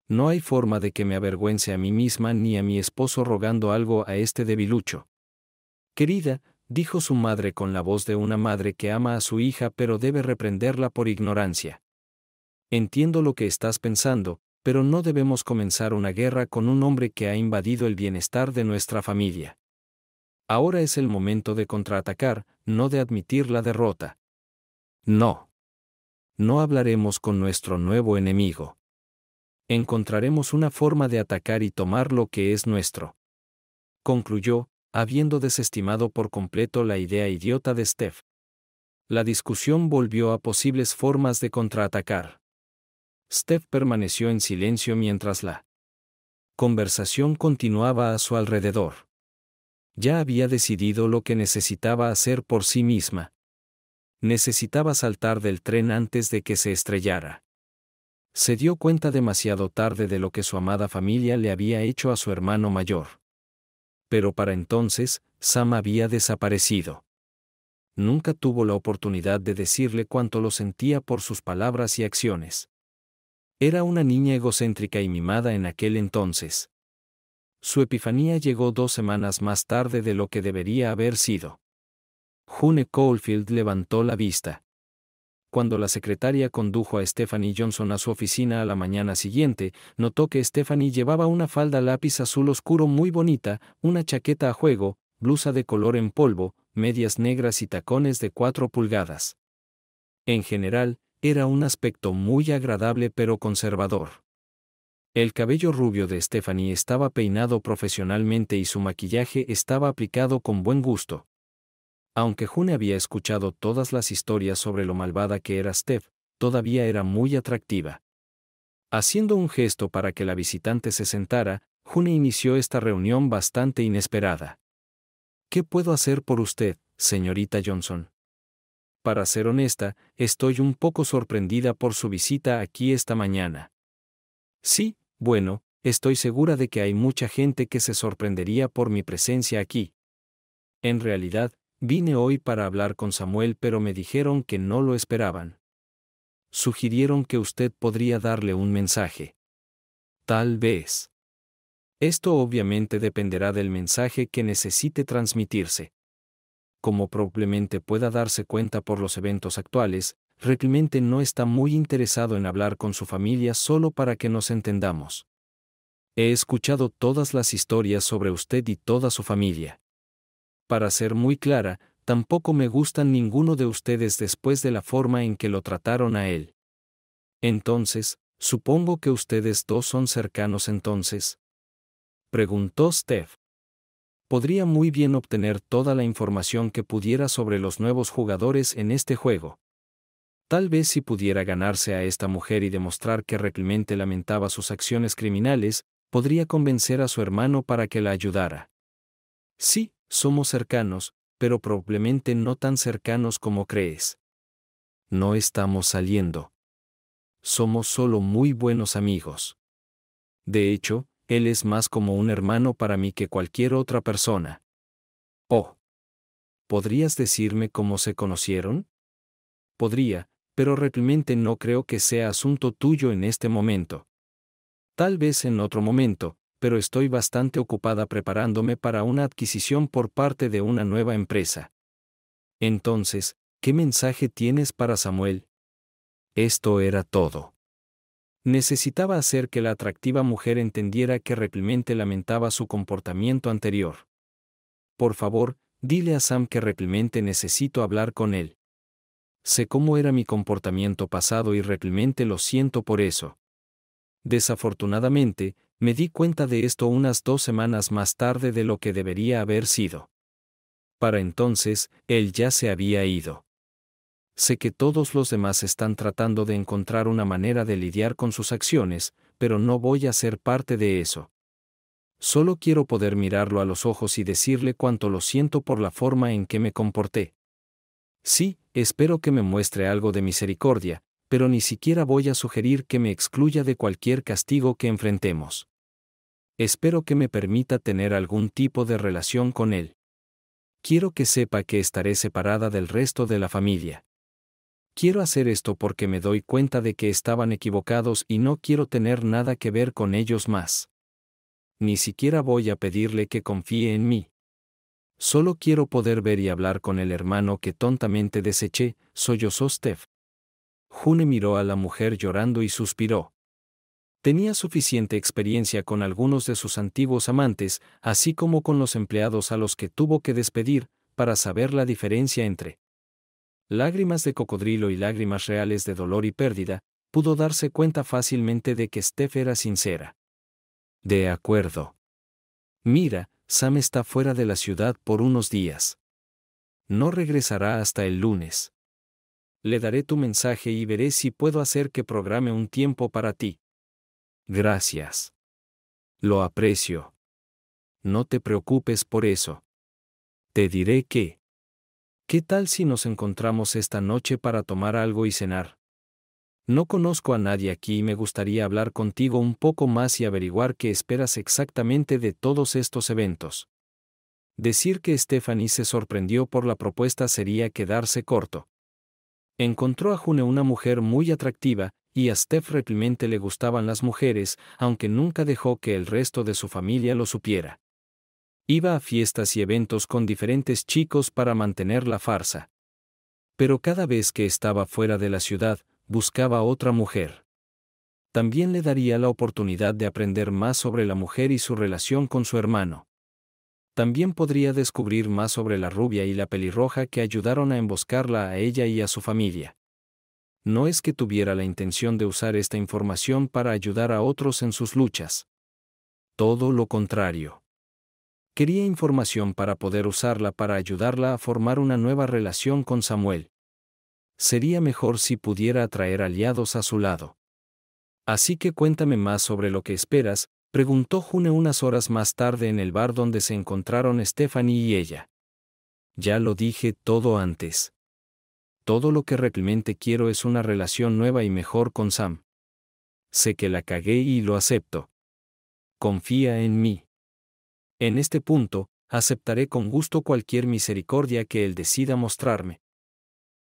No hay forma de que me avergüence a mí misma ni a mi esposo rogando algo a este debilucho. Querida, dijo su madre con la voz de una madre que ama a su hija pero debe reprenderla por ignorancia. Entiendo lo que estás pensando, pero no debemos comenzar una guerra con un hombre que ha invadido el bienestar de nuestra familia. Ahora es el momento de contraatacar, no de admitir la derrota. No. No hablaremos con nuestro nuevo enemigo. Encontraremos una forma de atacar y tomar lo que es nuestro. Concluyó, habiendo desestimado por completo la idea idiota de Steph. La discusión volvió a posibles formas de contraatacar. Steph permaneció en silencio mientras la conversación continuaba a su alrededor. Ya había decidido lo que necesitaba hacer por sí misma. Necesitaba saltar del tren antes de que se estrellara. Se dio cuenta demasiado tarde de lo que su amada familia le había hecho a su hermano mayor. Pero para entonces, Sam había desaparecido. Nunca tuvo la oportunidad de decirle cuánto lo sentía por sus palabras y acciones. Era una niña egocéntrica y mimada en aquel entonces. Su epifanía llegó dos semanas más tarde de lo que debería haber sido. June Caulfield levantó la vista. Cuando la secretaria condujo a Stephanie Johnson a su oficina a la mañana siguiente, notó que Stephanie llevaba una falda lápiz azul oscuro muy bonita, una chaqueta a juego, blusa de color en polvo, medias negras y tacones de cuatro pulgadas. En general, era un aspecto muy agradable pero conservador. El cabello rubio de Stephanie estaba peinado profesionalmente y su maquillaje estaba aplicado con buen gusto. Aunque June había escuchado todas las historias sobre lo malvada que era Steph, todavía era muy atractiva. Haciendo un gesto para que la visitante se sentara, June inició esta reunión bastante inesperada. ¿Qué puedo hacer por usted, señorita Johnson? Para ser honesta, estoy un poco sorprendida por su visita aquí esta mañana. Sí, bueno, estoy segura de que hay mucha gente que se sorprendería por mi presencia aquí. En realidad, vine hoy para hablar con Samuel pero me dijeron que no lo esperaban. Sugirieron que usted podría darle un mensaje. Tal vez. Esto obviamente dependerá del mensaje que necesite transmitirse. Como probablemente pueda darse cuenta por los eventos actuales, Reclemente no está muy interesado en hablar con su familia solo para que nos entendamos. He escuchado todas las historias sobre usted y toda su familia. Para ser muy clara, tampoco me gustan ninguno de ustedes después de la forma en que lo trataron a él. Entonces, supongo que ustedes dos son cercanos entonces. Preguntó Steph. Podría muy bien obtener toda la información que pudiera sobre los nuevos jugadores en este juego. Tal vez si pudiera ganarse a esta mujer y demostrar que Reclemente lamentaba sus acciones criminales, podría convencer a su hermano para que la ayudara. Sí, somos cercanos, pero probablemente no tan cercanos como crees. No estamos saliendo. Somos solo muy buenos amigos. De hecho, él es más como un hermano para mí que cualquier otra persona. Oh. ¿Podrías decirme cómo se conocieron? Podría, pero realmente no creo que sea asunto tuyo en este momento. Tal vez en otro momento, pero estoy bastante ocupada preparándome para una adquisición por parte de una nueva empresa. Entonces, ¿qué mensaje tienes para Samuel? Esto era todo. Necesitaba hacer que la atractiva mujer entendiera que Reclemente lamentaba su comportamiento anterior. Por favor, dile a Sam que Reclemente necesito hablar con él. Sé cómo era mi comportamiento pasado y realmente lo siento por eso. Desafortunadamente, me di cuenta de esto unas dos semanas más tarde de lo que debería haber sido. Para entonces, él ya se había ido. Sé que todos los demás están tratando de encontrar una manera de lidiar con sus acciones, pero no voy a ser parte de eso. Solo quiero poder mirarlo a los ojos y decirle cuánto lo siento por la forma en que me comporté. Sí, espero que me muestre algo de misericordia, pero ni siquiera voy a sugerir que me excluya de cualquier castigo que enfrentemos. Espero que me permita tener algún tipo de relación con él. Quiero que sepa que estaré separada del resto de la familia. Quiero hacer esto porque me doy cuenta de que estaban equivocados y no quiero tener nada que ver con ellos más. Ni siquiera voy a pedirle que confíe en mí. Solo quiero poder ver y hablar con el hermano que tontamente deseché, sollozó Steph. June miró a la mujer llorando y suspiró. Tenía suficiente experiencia con algunos de sus antiguos amantes, así como con los empleados a los que tuvo que despedir, para saber la diferencia entre lágrimas de cocodrilo y lágrimas reales de dolor y pérdida, pudo darse cuenta fácilmente de que Steph era sincera. De acuerdo. Mira, Sam está fuera de la ciudad por unos días. No regresará hasta el lunes. Le daré tu mensaje y veré si puedo hacer que programe un tiempo para ti. Gracias. Lo aprecio. No te preocupes por eso. Te diré que... ¿Qué tal si nos encontramos esta noche para tomar algo y cenar? No conozco a nadie aquí y me gustaría hablar contigo un poco más y averiguar qué esperas exactamente de todos estos eventos. Decir que Stephanie se sorprendió por la propuesta sería quedarse corto. Encontró a June una mujer muy atractiva, y a Steph realmente le gustaban las mujeres, aunque nunca dejó que el resto de su familia lo supiera. Iba a fiestas y eventos con diferentes chicos para mantener la farsa. Pero cada vez que estaba fuera de la ciudad, buscaba otra mujer. También le daría la oportunidad de aprender más sobre la mujer y su relación con su hermano. También podría descubrir más sobre la rubia y la pelirroja que ayudaron a emboscarla a ella y a su familia. No es que tuviera la intención de usar esta información para ayudar a otros en sus luchas. Todo lo contrario. Quería información para poder usarla para ayudarla a formar una nueva relación con Samuel. Sería mejor si pudiera atraer aliados a su lado. Así que cuéntame más sobre lo que esperas, preguntó June unas horas más tarde en el bar donde se encontraron Stephanie y ella. Ya lo dije todo antes. Todo lo que realmente quiero es una relación nueva y mejor con Sam. Sé que la cagué y lo acepto. Confía en mí. En este punto, aceptaré con gusto cualquier misericordia que Él decida mostrarme.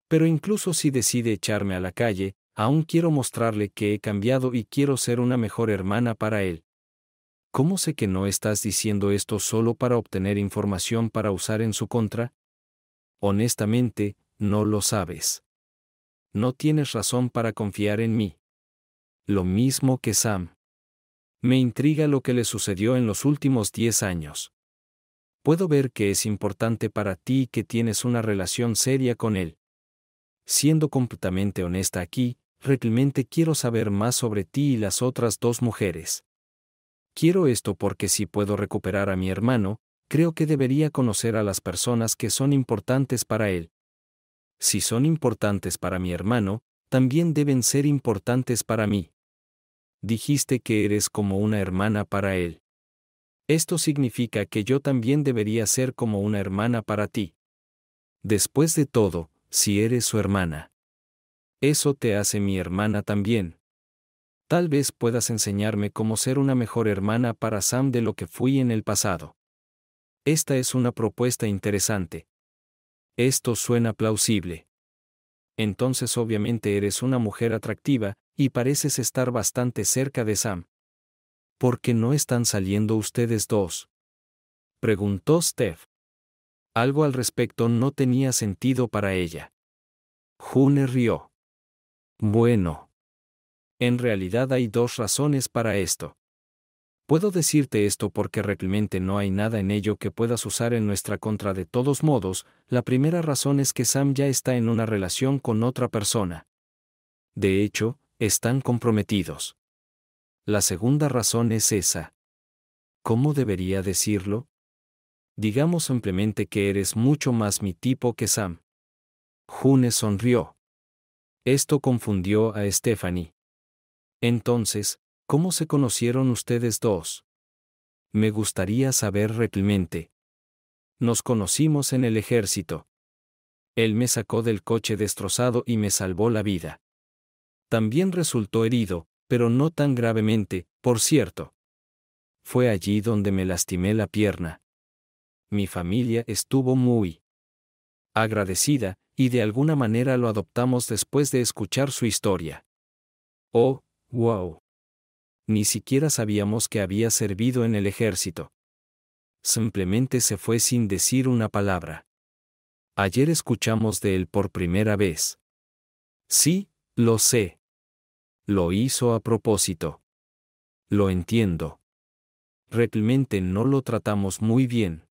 Pero incluso si decide echarme a la calle, aún quiero mostrarle que he cambiado y quiero ser una mejor hermana para Él. ¿Cómo sé que no estás diciendo esto solo para obtener información para usar en su contra? Honestamente, no lo sabes. No tienes razón para confiar en mí. Lo mismo que Sam. Me intriga lo que le sucedió en los últimos 10 años. Puedo ver que es importante para ti y que tienes una relación seria con él. Siendo completamente honesta aquí, realmente quiero saber más sobre ti y las otras dos mujeres. Quiero esto porque si puedo recuperar a mi hermano, creo que debería conocer a las personas que son importantes para él. Si son importantes para mi hermano, también deben ser importantes para mí dijiste que eres como una hermana para él. Esto significa que yo también debería ser como una hermana para ti. Después de todo, si eres su hermana. Eso te hace mi hermana también. Tal vez puedas enseñarme cómo ser una mejor hermana para Sam de lo que fui en el pasado. Esta es una propuesta interesante. Esto suena plausible. Entonces obviamente eres una mujer atractiva, y pareces estar bastante cerca de Sam. ¿Por qué no están saliendo ustedes dos? Preguntó Steph. Algo al respecto no tenía sentido para ella. June rió. Bueno. En realidad hay dos razones para esto. Puedo decirte esto porque realmente no hay nada en ello que puedas usar en nuestra contra de todos modos, la primera razón es que Sam ya está en una relación con otra persona. De hecho, están comprometidos. La segunda razón es esa. ¿Cómo debería decirlo? Digamos simplemente que eres mucho más mi tipo que Sam. June sonrió. Esto confundió a Stephanie. Entonces, ¿cómo se conocieron ustedes dos? Me gustaría saber realmente. Nos conocimos en el ejército. Él me sacó del coche destrozado y me salvó la vida. También resultó herido, pero no tan gravemente, por cierto. Fue allí donde me lastimé la pierna. Mi familia estuvo muy agradecida, y de alguna manera lo adoptamos después de escuchar su historia. Oh, wow. Ni siquiera sabíamos que había servido en el ejército. Simplemente se fue sin decir una palabra. Ayer escuchamos de él por primera vez. Sí, lo sé. Lo hizo a propósito. Lo entiendo. Realmente no lo tratamos muy bien.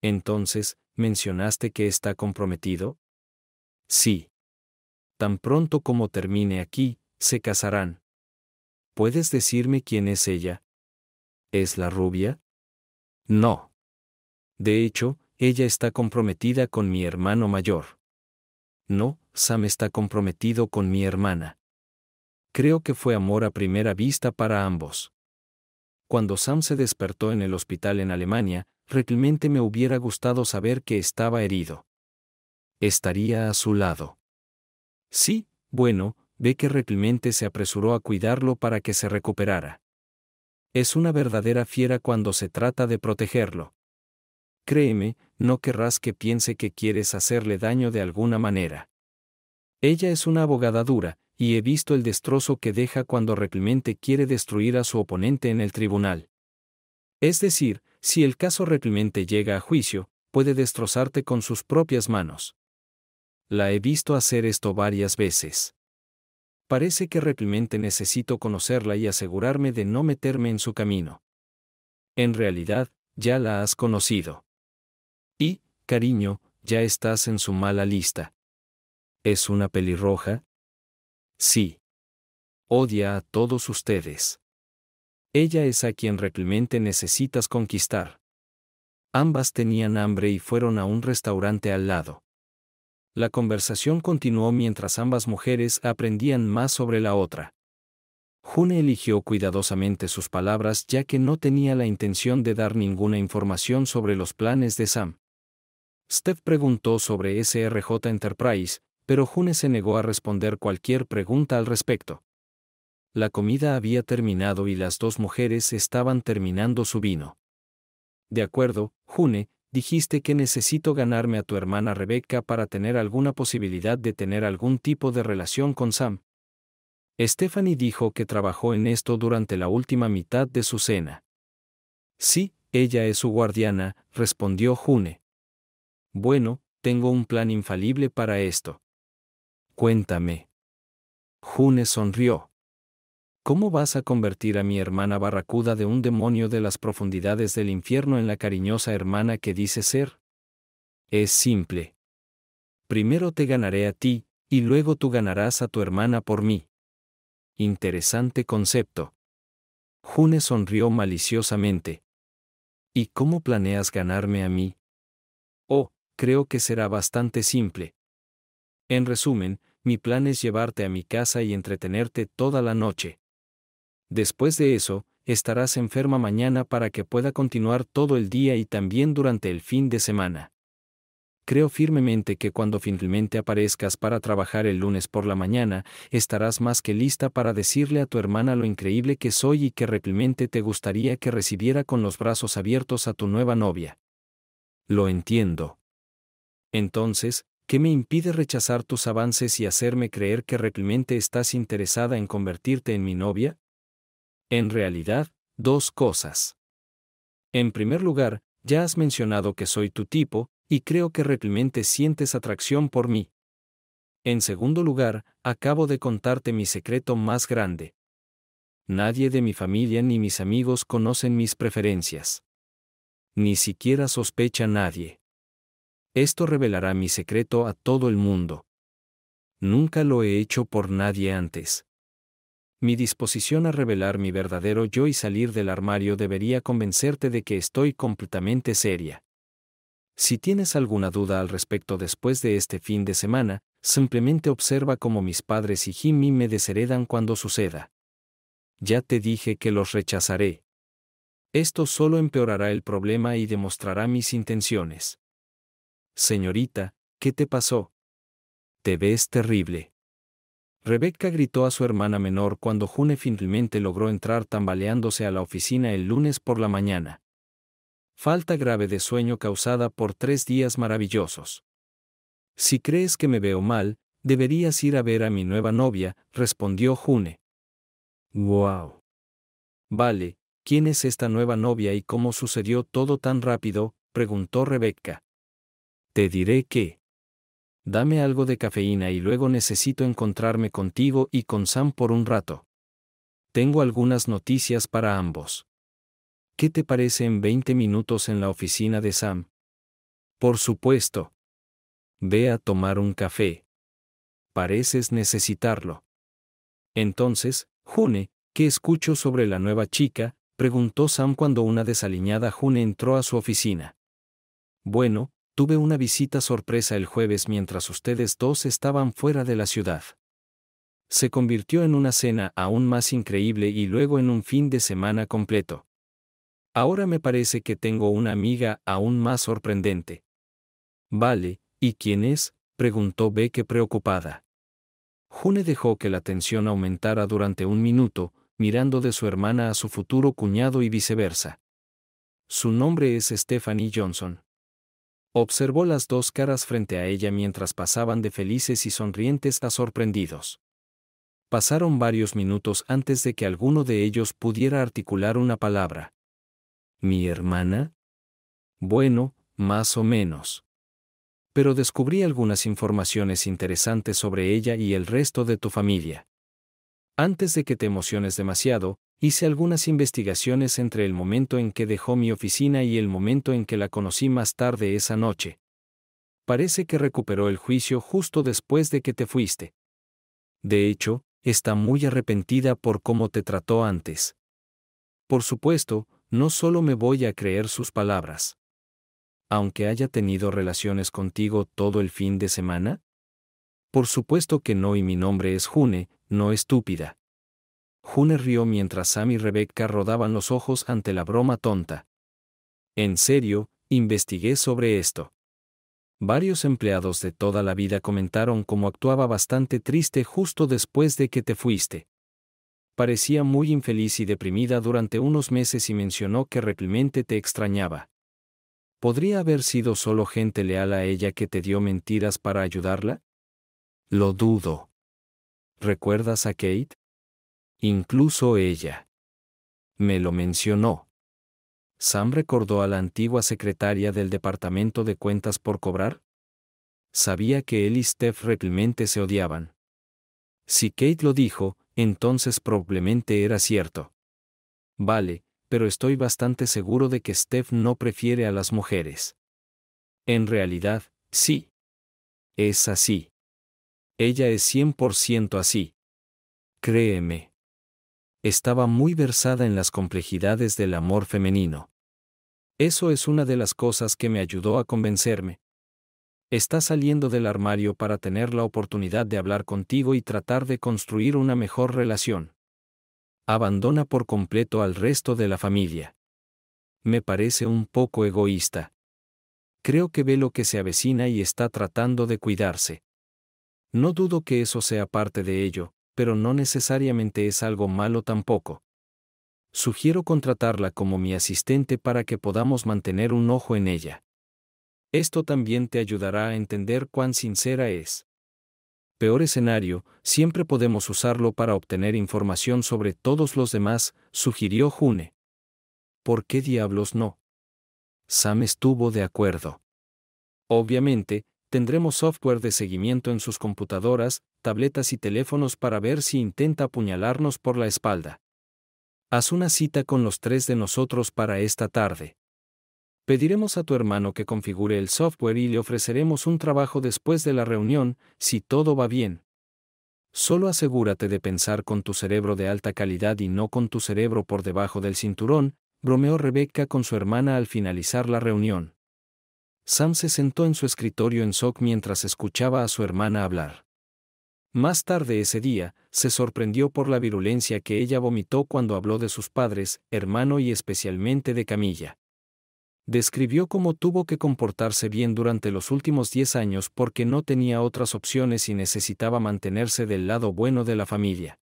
Entonces, ¿mencionaste que está comprometido? Sí. Tan pronto como termine aquí, se casarán. ¿Puedes decirme quién es ella? ¿Es la rubia? No. De hecho, ella está comprometida con mi hermano mayor. No, Sam está comprometido con mi hermana. Creo que fue amor a primera vista para ambos. Cuando Sam se despertó en el hospital en Alemania, realmente me hubiera gustado saber que estaba herido. Estaría a su lado. Sí, bueno, ve que realmente se apresuró a cuidarlo para que se recuperara. Es una verdadera fiera cuando se trata de protegerlo. Créeme, no querrás que piense que quieres hacerle daño de alguna manera. Ella es una abogada dura, y he visto el destrozo que deja cuando realmente quiere destruir a su oponente en el tribunal. Es decir, si el caso realmente llega a juicio, puede destrozarte con sus propias manos. La he visto hacer esto varias veces. Parece que realmente necesito conocerla y asegurarme de no meterme en su camino. En realidad, ya la has conocido. Y, cariño, ya estás en su mala lista. ¿Es una pelirroja? Sí. Odia a todos ustedes. Ella es a quien realmente necesitas conquistar. Ambas tenían hambre y fueron a un restaurante al lado. La conversación continuó mientras ambas mujeres aprendían más sobre la otra. June eligió cuidadosamente sus palabras ya que no tenía la intención de dar ninguna información sobre los planes de Sam. Steph preguntó sobre SRJ Enterprise, pero June se negó a responder cualquier pregunta al respecto. La comida había terminado y las dos mujeres estaban terminando su vino. De acuerdo, June, dijiste que necesito ganarme a tu hermana Rebecca para tener alguna posibilidad de tener algún tipo de relación con Sam. Stephanie dijo que trabajó en esto durante la última mitad de su cena. Sí, ella es su guardiana, respondió June. Bueno, tengo un plan infalible para esto. Cuéntame. June sonrió. ¿Cómo vas a convertir a mi hermana barracuda de un demonio de las profundidades del infierno en la cariñosa hermana que dice ser? Es simple. Primero te ganaré a ti, y luego tú ganarás a tu hermana por mí. Interesante concepto. June sonrió maliciosamente. ¿Y cómo planeas ganarme a mí? Oh, creo que será bastante simple. En resumen, mi plan es llevarte a mi casa y entretenerte toda la noche. Después de eso, estarás enferma mañana para que pueda continuar todo el día y también durante el fin de semana. Creo firmemente que cuando finalmente aparezcas para trabajar el lunes por la mañana, estarás más que lista para decirle a tu hermana lo increíble que soy y que realmente te gustaría que recibiera con los brazos abiertos a tu nueva novia. Lo entiendo. Entonces, ¿Qué me impide rechazar tus avances y hacerme creer que realmente estás interesada en convertirte en mi novia? En realidad, dos cosas. En primer lugar, ya has mencionado que soy tu tipo, y creo que realmente sientes atracción por mí. En segundo lugar, acabo de contarte mi secreto más grande. Nadie de mi familia ni mis amigos conocen mis preferencias. Ni siquiera sospecha nadie. Esto revelará mi secreto a todo el mundo. Nunca lo he hecho por nadie antes. Mi disposición a revelar mi verdadero yo y salir del armario debería convencerte de que estoy completamente seria. Si tienes alguna duda al respecto después de este fin de semana, simplemente observa cómo mis padres y Jimmy me desheredan cuando suceda. Ya te dije que los rechazaré. Esto solo empeorará el problema y demostrará mis intenciones. Señorita, ¿qué te pasó? Te ves terrible. Rebecca gritó a su hermana menor cuando June finalmente logró entrar tambaleándose a la oficina el lunes por la mañana. Falta grave de sueño causada por tres días maravillosos. Si crees que me veo mal, deberías ir a ver a mi nueva novia, respondió June. Wow. Vale, ¿quién es esta nueva novia y cómo sucedió todo tan rápido? preguntó Rebecca. Te diré que. Dame algo de cafeína y luego necesito encontrarme contigo y con Sam por un rato. Tengo algunas noticias para ambos. ¿Qué te parece en 20 minutos en la oficina de Sam? Por supuesto. Ve a tomar un café. Pareces necesitarlo. Entonces, June, ¿qué escucho sobre la nueva chica? preguntó Sam cuando una desaliñada June entró a su oficina. Bueno, tuve una visita sorpresa el jueves mientras ustedes dos estaban fuera de la ciudad. Se convirtió en una cena aún más increíble y luego en un fin de semana completo. Ahora me parece que tengo una amiga aún más sorprendente. Vale, ¿y quién es? preguntó Becky preocupada. June dejó que la tensión aumentara durante un minuto, mirando de su hermana a su futuro cuñado y viceversa. Su nombre es Stephanie Johnson. Observó las dos caras frente a ella mientras pasaban de felices y sonrientes a sorprendidos. Pasaron varios minutos antes de que alguno de ellos pudiera articular una palabra. ¿Mi hermana? Bueno, más o menos. Pero descubrí algunas informaciones interesantes sobre ella y el resto de tu familia. Antes de que te emociones demasiado, hice algunas investigaciones entre el momento en que dejó mi oficina y el momento en que la conocí más tarde esa noche. Parece que recuperó el juicio justo después de que te fuiste. De hecho, está muy arrepentida por cómo te trató antes. Por supuesto, no solo me voy a creer sus palabras. Aunque haya tenido relaciones contigo todo el fin de semana? Por supuesto que no y mi nombre es June, no estúpida. June rió mientras Sam y Rebecca rodaban los ojos ante la broma tonta. En serio, investigué sobre esto. Varios empleados de toda la vida comentaron cómo actuaba bastante triste justo después de que te fuiste parecía muy infeliz y deprimida durante unos meses y mencionó que realmente te extrañaba. ¿Podría haber sido solo gente leal a ella que te dio mentiras para ayudarla? Lo dudo. ¿Recuerdas a Kate? Incluso ella. Me lo mencionó. Sam recordó a la antigua secretaria del Departamento de Cuentas por cobrar. Sabía que él y Steph realmente se odiaban. Si Kate lo dijo, entonces probablemente era cierto. Vale, pero estoy bastante seguro de que Steph no prefiere a las mujeres. En realidad, sí. Es así. Ella es 100% así. Créeme. Estaba muy versada en las complejidades del amor femenino. Eso es una de las cosas que me ayudó a convencerme. Está saliendo del armario para tener la oportunidad de hablar contigo y tratar de construir una mejor relación. Abandona por completo al resto de la familia. Me parece un poco egoísta. Creo que ve lo que se avecina y está tratando de cuidarse. No dudo que eso sea parte de ello, pero no necesariamente es algo malo tampoco. Sugiero contratarla como mi asistente para que podamos mantener un ojo en ella. Esto también te ayudará a entender cuán sincera es. Peor escenario, siempre podemos usarlo para obtener información sobre todos los demás, sugirió June. ¿Por qué diablos no? Sam estuvo de acuerdo. Obviamente, tendremos software de seguimiento en sus computadoras, tabletas y teléfonos para ver si intenta apuñalarnos por la espalda. Haz una cita con los tres de nosotros para esta tarde. Pediremos a tu hermano que configure el software y le ofreceremos un trabajo después de la reunión, si todo va bien. Solo asegúrate de pensar con tu cerebro de alta calidad y no con tu cerebro por debajo del cinturón, bromeó Rebecca con su hermana al finalizar la reunión. Sam se sentó en su escritorio en SOC mientras escuchaba a su hermana hablar. Más tarde ese día, se sorprendió por la virulencia que ella vomitó cuando habló de sus padres, hermano y especialmente de Camilla describió cómo tuvo que comportarse bien durante los últimos 10 años porque no tenía otras opciones y necesitaba mantenerse del lado bueno de la familia.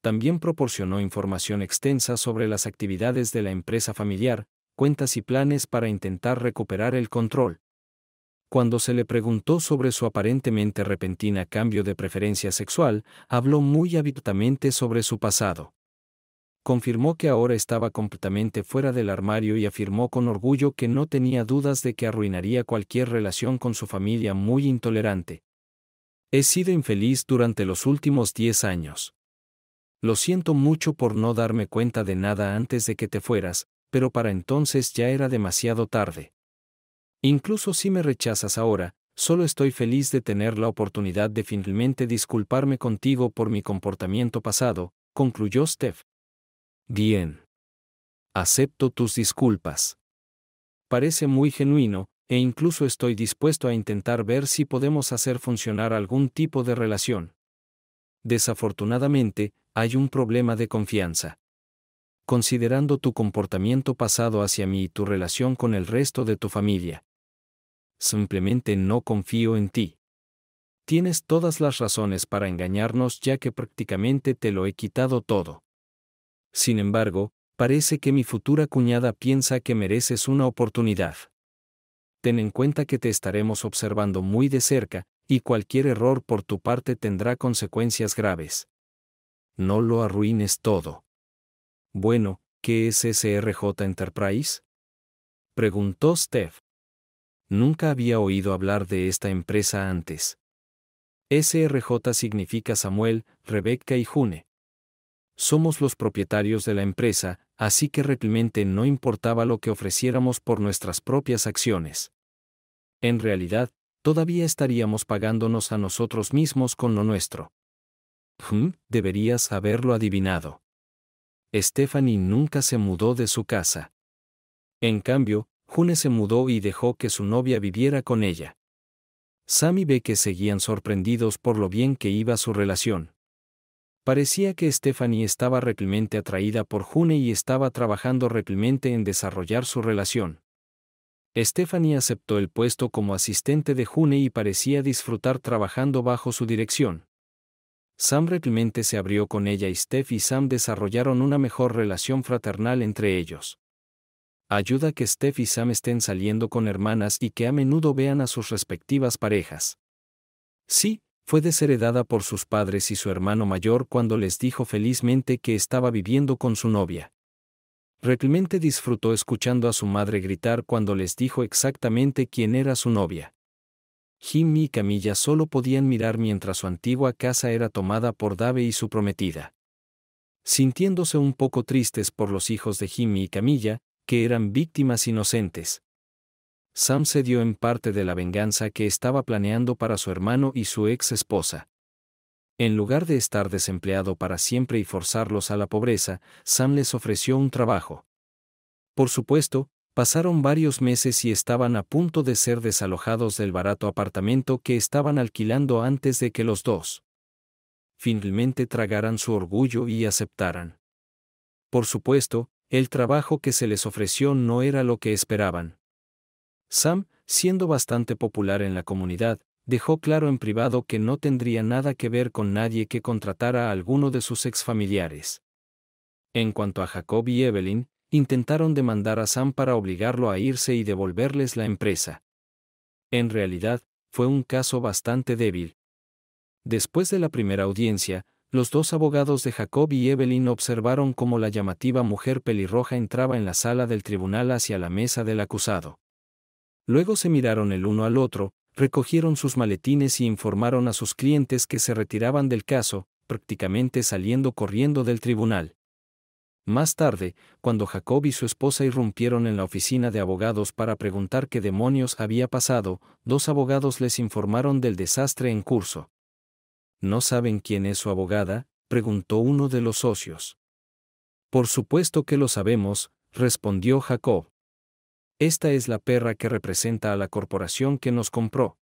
También proporcionó información extensa sobre las actividades de la empresa familiar, cuentas y planes para intentar recuperar el control. Cuando se le preguntó sobre su aparentemente repentina cambio de preferencia sexual, habló muy abiertamente sobre su pasado. Confirmó que ahora estaba completamente fuera del armario y afirmó con orgullo que no tenía dudas de que arruinaría cualquier relación con su familia muy intolerante. He sido infeliz durante los últimos diez años. Lo siento mucho por no darme cuenta de nada antes de que te fueras, pero para entonces ya era demasiado tarde. Incluso si me rechazas ahora, solo estoy feliz de tener la oportunidad de finalmente disculparme contigo por mi comportamiento pasado, concluyó Steph. Bien. Acepto tus disculpas. Parece muy genuino, e incluso estoy dispuesto a intentar ver si podemos hacer funcionar algún tipo de relación. Desafortunadamente, hay un problema de confianza. Considerando tu comportamiento pasado hacia mí y tu relación con el resto de tu familia, simplemente no confío en ti. Tienes todas las razones para engañarnos ya que prácticamente te lo he quitado todo. Sin embargo, parece que mi futura cuñada piensa que mereces una oportunidad. Ten en cuenta que te estaremos observando muy de cerca, y cualquier error por tu parte tendrá consecuencias graves. No lo arruines todo. Bueno, ¿qué es SRJ Enterprise? Preguntó Steph. Nunca había oído hablar de esta empresa antes. SRJ significa Samuel, Rebecca y June. Somos los propietarios de la empresa, así que realmente no importaba lo que ofreciéramos por nuestras propias acciones. En realidad, todavía estaríamos pagándonos a nosotros mismos con lo nuestro. Hmm, deberías haberlo adivinado. Stephanie nunca se mudó de su casa. En cambio, June se mudó y dejó que su novia viviera con ella. Sam y Becky seguían sorprendidos por lo bien que iba su relación. Parecía que Stephanie estaba realmente atraída por June y estaba trabajando realmente en desarrollar su relación. Stephanie aceptó el puesto como asistente de June y parecía disfrutar trabajando bajo su dirección. Sam realmente se abrió con ella y Steph y Sam desarrollaron una mejor relación fraternal entre ellos ayuda que Steph y Sam estén saliendo con hermanas y que a menudo vean a sus respectivas parejas. Sí, fue desheredada por sus padres y su hermano mayor cuando les dijo felizmente que estaba viviendo con su novia. Realmente disfrutó escuchando a su madre gritar cuando les dijo exactamente quién era su novia. Jimmy y Camilla solo podían mirar mientras su antigua casa era tomada por Dave y su prometida. Sintiéndose un poco tristes por los hijos de Jimmy y Camilla, que eran víctimas inocentes. Sam se dio en parte de la venganza que estaba planeando para su hermano y su ex esposa. En lugar de estar desempleado para siempre y forzarlos a la pobreza, Sam les ofreció un trabajo. Por supuesto, pasaron varios meses y estaban a punto de ser desalojados del barato apartamento que estaban alquilando antes de que los dos finalmente tragaran su orgullo y aceptaran. Por supuesto, el trabajo que se les ofreció no era lo que esperaban. Sam, siendo bastante popular en la comunidad, dejó claro en privado que no tendría nada que ver con nadie que contratara a alguno de sus exfamiliares. En cuanto a Jacob y Evelyn, intentaron demandar a Sam para obligarlo a irse y devolverles la empresa. En realidad, fue un caso bastante débil. Después de la primera audiencia, los dos abogados de Jacob y Evelyn observaron cómo la llamativa mujer pelirroja entraba en la sala del tribunal hacia la mesa del acusado. Luego se miraron el uno al otro, recogieron sus maletines y informaron a sus clientes que se retiraban del caso, prácticamente saliendo corriendo del tribunal. Más tarde, cuando Jacob y su esposa irrumpieron en la oficina de abogados para preguntar qué demonios había pasado, dos abogados les informaron del desastre en curso. ¿No saben quién es su abogada? preguntó uno de los socios. Por supuesto que lo sabemos, respondió Jacob. Esta es la perra que representa a la corporación que nos compró.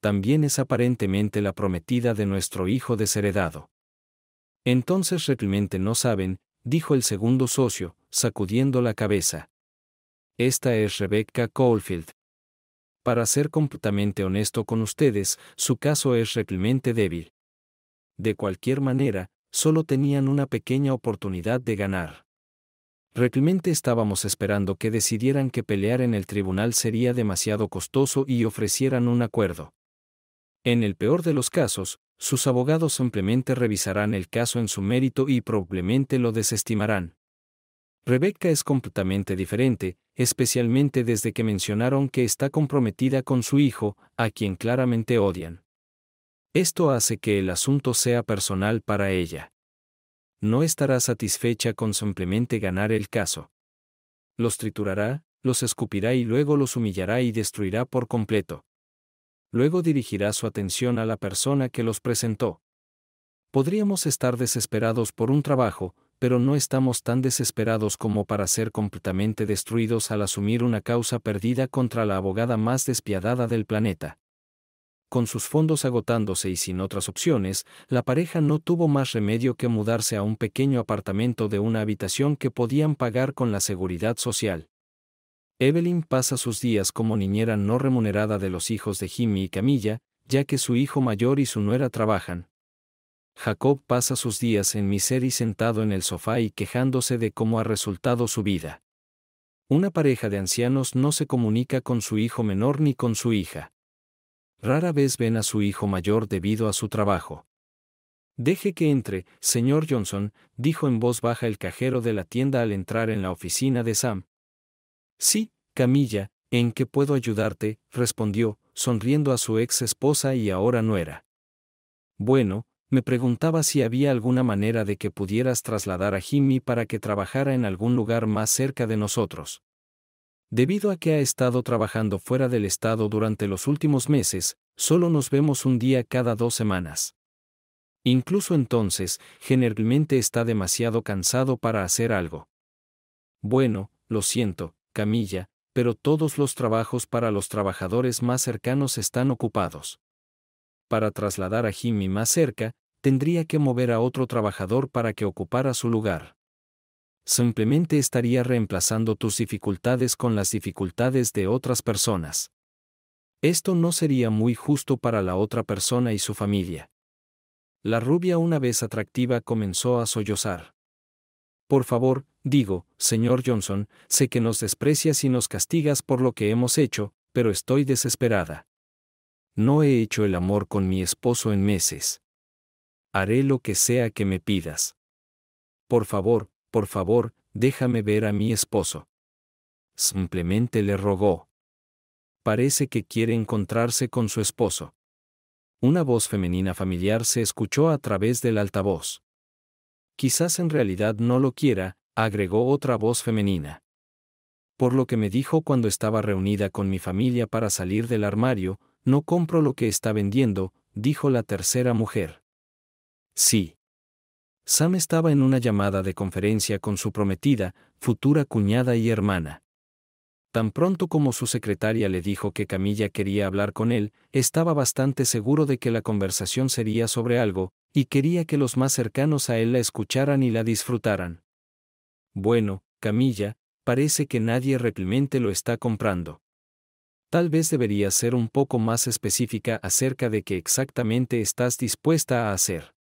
También es aparentemente la prometida de nuestro hijo desheredado. Entonces realmente no saben, dijo el segundo socio, sacudiendo la cabeza. Esta es Rebecca Caulfield. Para ser completamente honesto con ustedes, su caso es realmente débil. De cualquier manera, solo tenían una pequeña oportunidad de ganar. Realmente estábamos esperando que decidieran que pelear en el tribunal sería demasiado costoso y ofrecieran un acuerdo. En el peor de los casos, sus abogados simplemente revisarán el caso en su mérito y probablemente lo desestimarán. Rebecca es completamente diferente, especialmente desde que mencionaron que está comprometida con su hijo, a quien claramente odian. Esto hace que el asunto sea personal para ella. No estará satisfecha con simplemente ganar el caso. Los triturará, los escupirá y luego los humillará y destruirá por completo. Luego dirigirá su atención a la persona que los presentó. Podríamos estar desesperados por un trabajo, pero no estamos tan desesperados como para ser completamente destruidos al asumir una causa perdida contra la abogada más despiadada del planeta. Con sus fondos agotándose y sin otras opciones, la pareja no tuvo más remedio que mudarse a un pequeño apartamento de una habitación que podían pagar con la seguridad social. Evelyn pasa sus días como niñera no remunerada de los hijos de Jimmy y Camilla, ya que su hijo mayor y su nuera trabajan, Jacob pasa sus días en miseria sentado en el sofá y quejándose de cómo ha resultado su vida. Una pareja de ancianos no se comunica con su hijo menor ni con su hija. Rara vez ven a su hijo mayor debido a su trabajo. Deje que entre, señor Johnson, dijo en voz baja el cajero de la tienda al entrar en la oficina de Sam. Sí, Camilla, ¿en qué puedo ayudarte? respondió, sonriendo a su ex esposa y ahora nuera. Bueno, me preguntaba si había alguna manera de que pudieras trasladar a Jimmy para que trabajara en algún lugar más cerca de nosotros. Debido a que ha estado trabajando fuera del estado durante los últimos meses, solo nos vemos un día cada dos semanas. Incluso entonces, generalmente está demasiado cansado para hacer algo. Bueno, lo siento, Camilla, pero todos los trabajos para los trabajadores más cercanos están ocupados para trasladar a Jimmy más cerca, tendría que mover a otro trabajador para que ocupara su lugar. Simplemente estaría reemplazando tus dificultades con las dificultades de otras personas. Esto no sería muy justo para la otra persona y su familia. La rubia una vez atractiva comenzó a sollozar. Por favor, digo, señor Johnson, sé que nos desprecias y nos castigas por lo que hemos hecho, pero estoy desesperada. No he hecho el amor con mi esposo en meses. Haré lo que sea que me pidas. Por favor, por favor, déjame ver a mi esposo. Simplemente le rogó. Parece que quiere encontrarse con su esposo. Una voz femenina familiar se escuchó a través del altavoz. Quizás en realidad no lo quiera, agregó otra voz femenina. Por lo que me dijo cuando estaba reunida con mi familia para salir del armario, no compro lo que está vendiendo, dijo la tercera mujer. Sí. Sam estaba en una llamada de conferencia con su prometida, futura cuñada y hermana. Tan pronto como su secretaria le dijo que Camilla quería hablar con él, estaba bastante seguro de que la conversación sería sobre algo, y quería que los más cercanos a él la escucharan y la disfrutaran. Bueno, Camilla, parece que nadie realmente lo está comprando. Tal vez deberías ser un poco más específica acerca de qué exactamente estás dispuesta a hacer.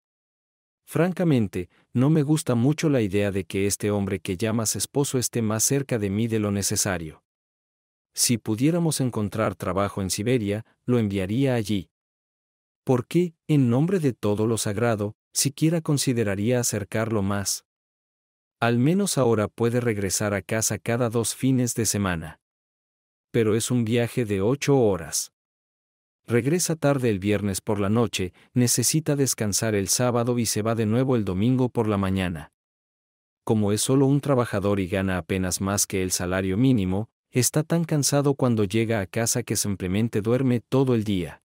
Francamente, no me gusta mucho la idea de que este hombre que llamas esposo esté más cerca de mí de lo necesario. Si pudiéramos encontrar trabajo en Siberia, lo enviaría allí. ¿Por qué, en nombre de todo lo sagrado, siquiera consideraría acercarlo más? Al menos ahora puede regresar a casa cada dos fines de semana pero es un viaje de ocho horas. Regresa tarde el viernes por la noche, necesita descansar el sábado y se va de nuevo el domingo por la mañana. Como es solo un trabajador y gana apenas más que el salario mínimo, está tan cansado cuando llega a casa que simplemente duerme todo el día.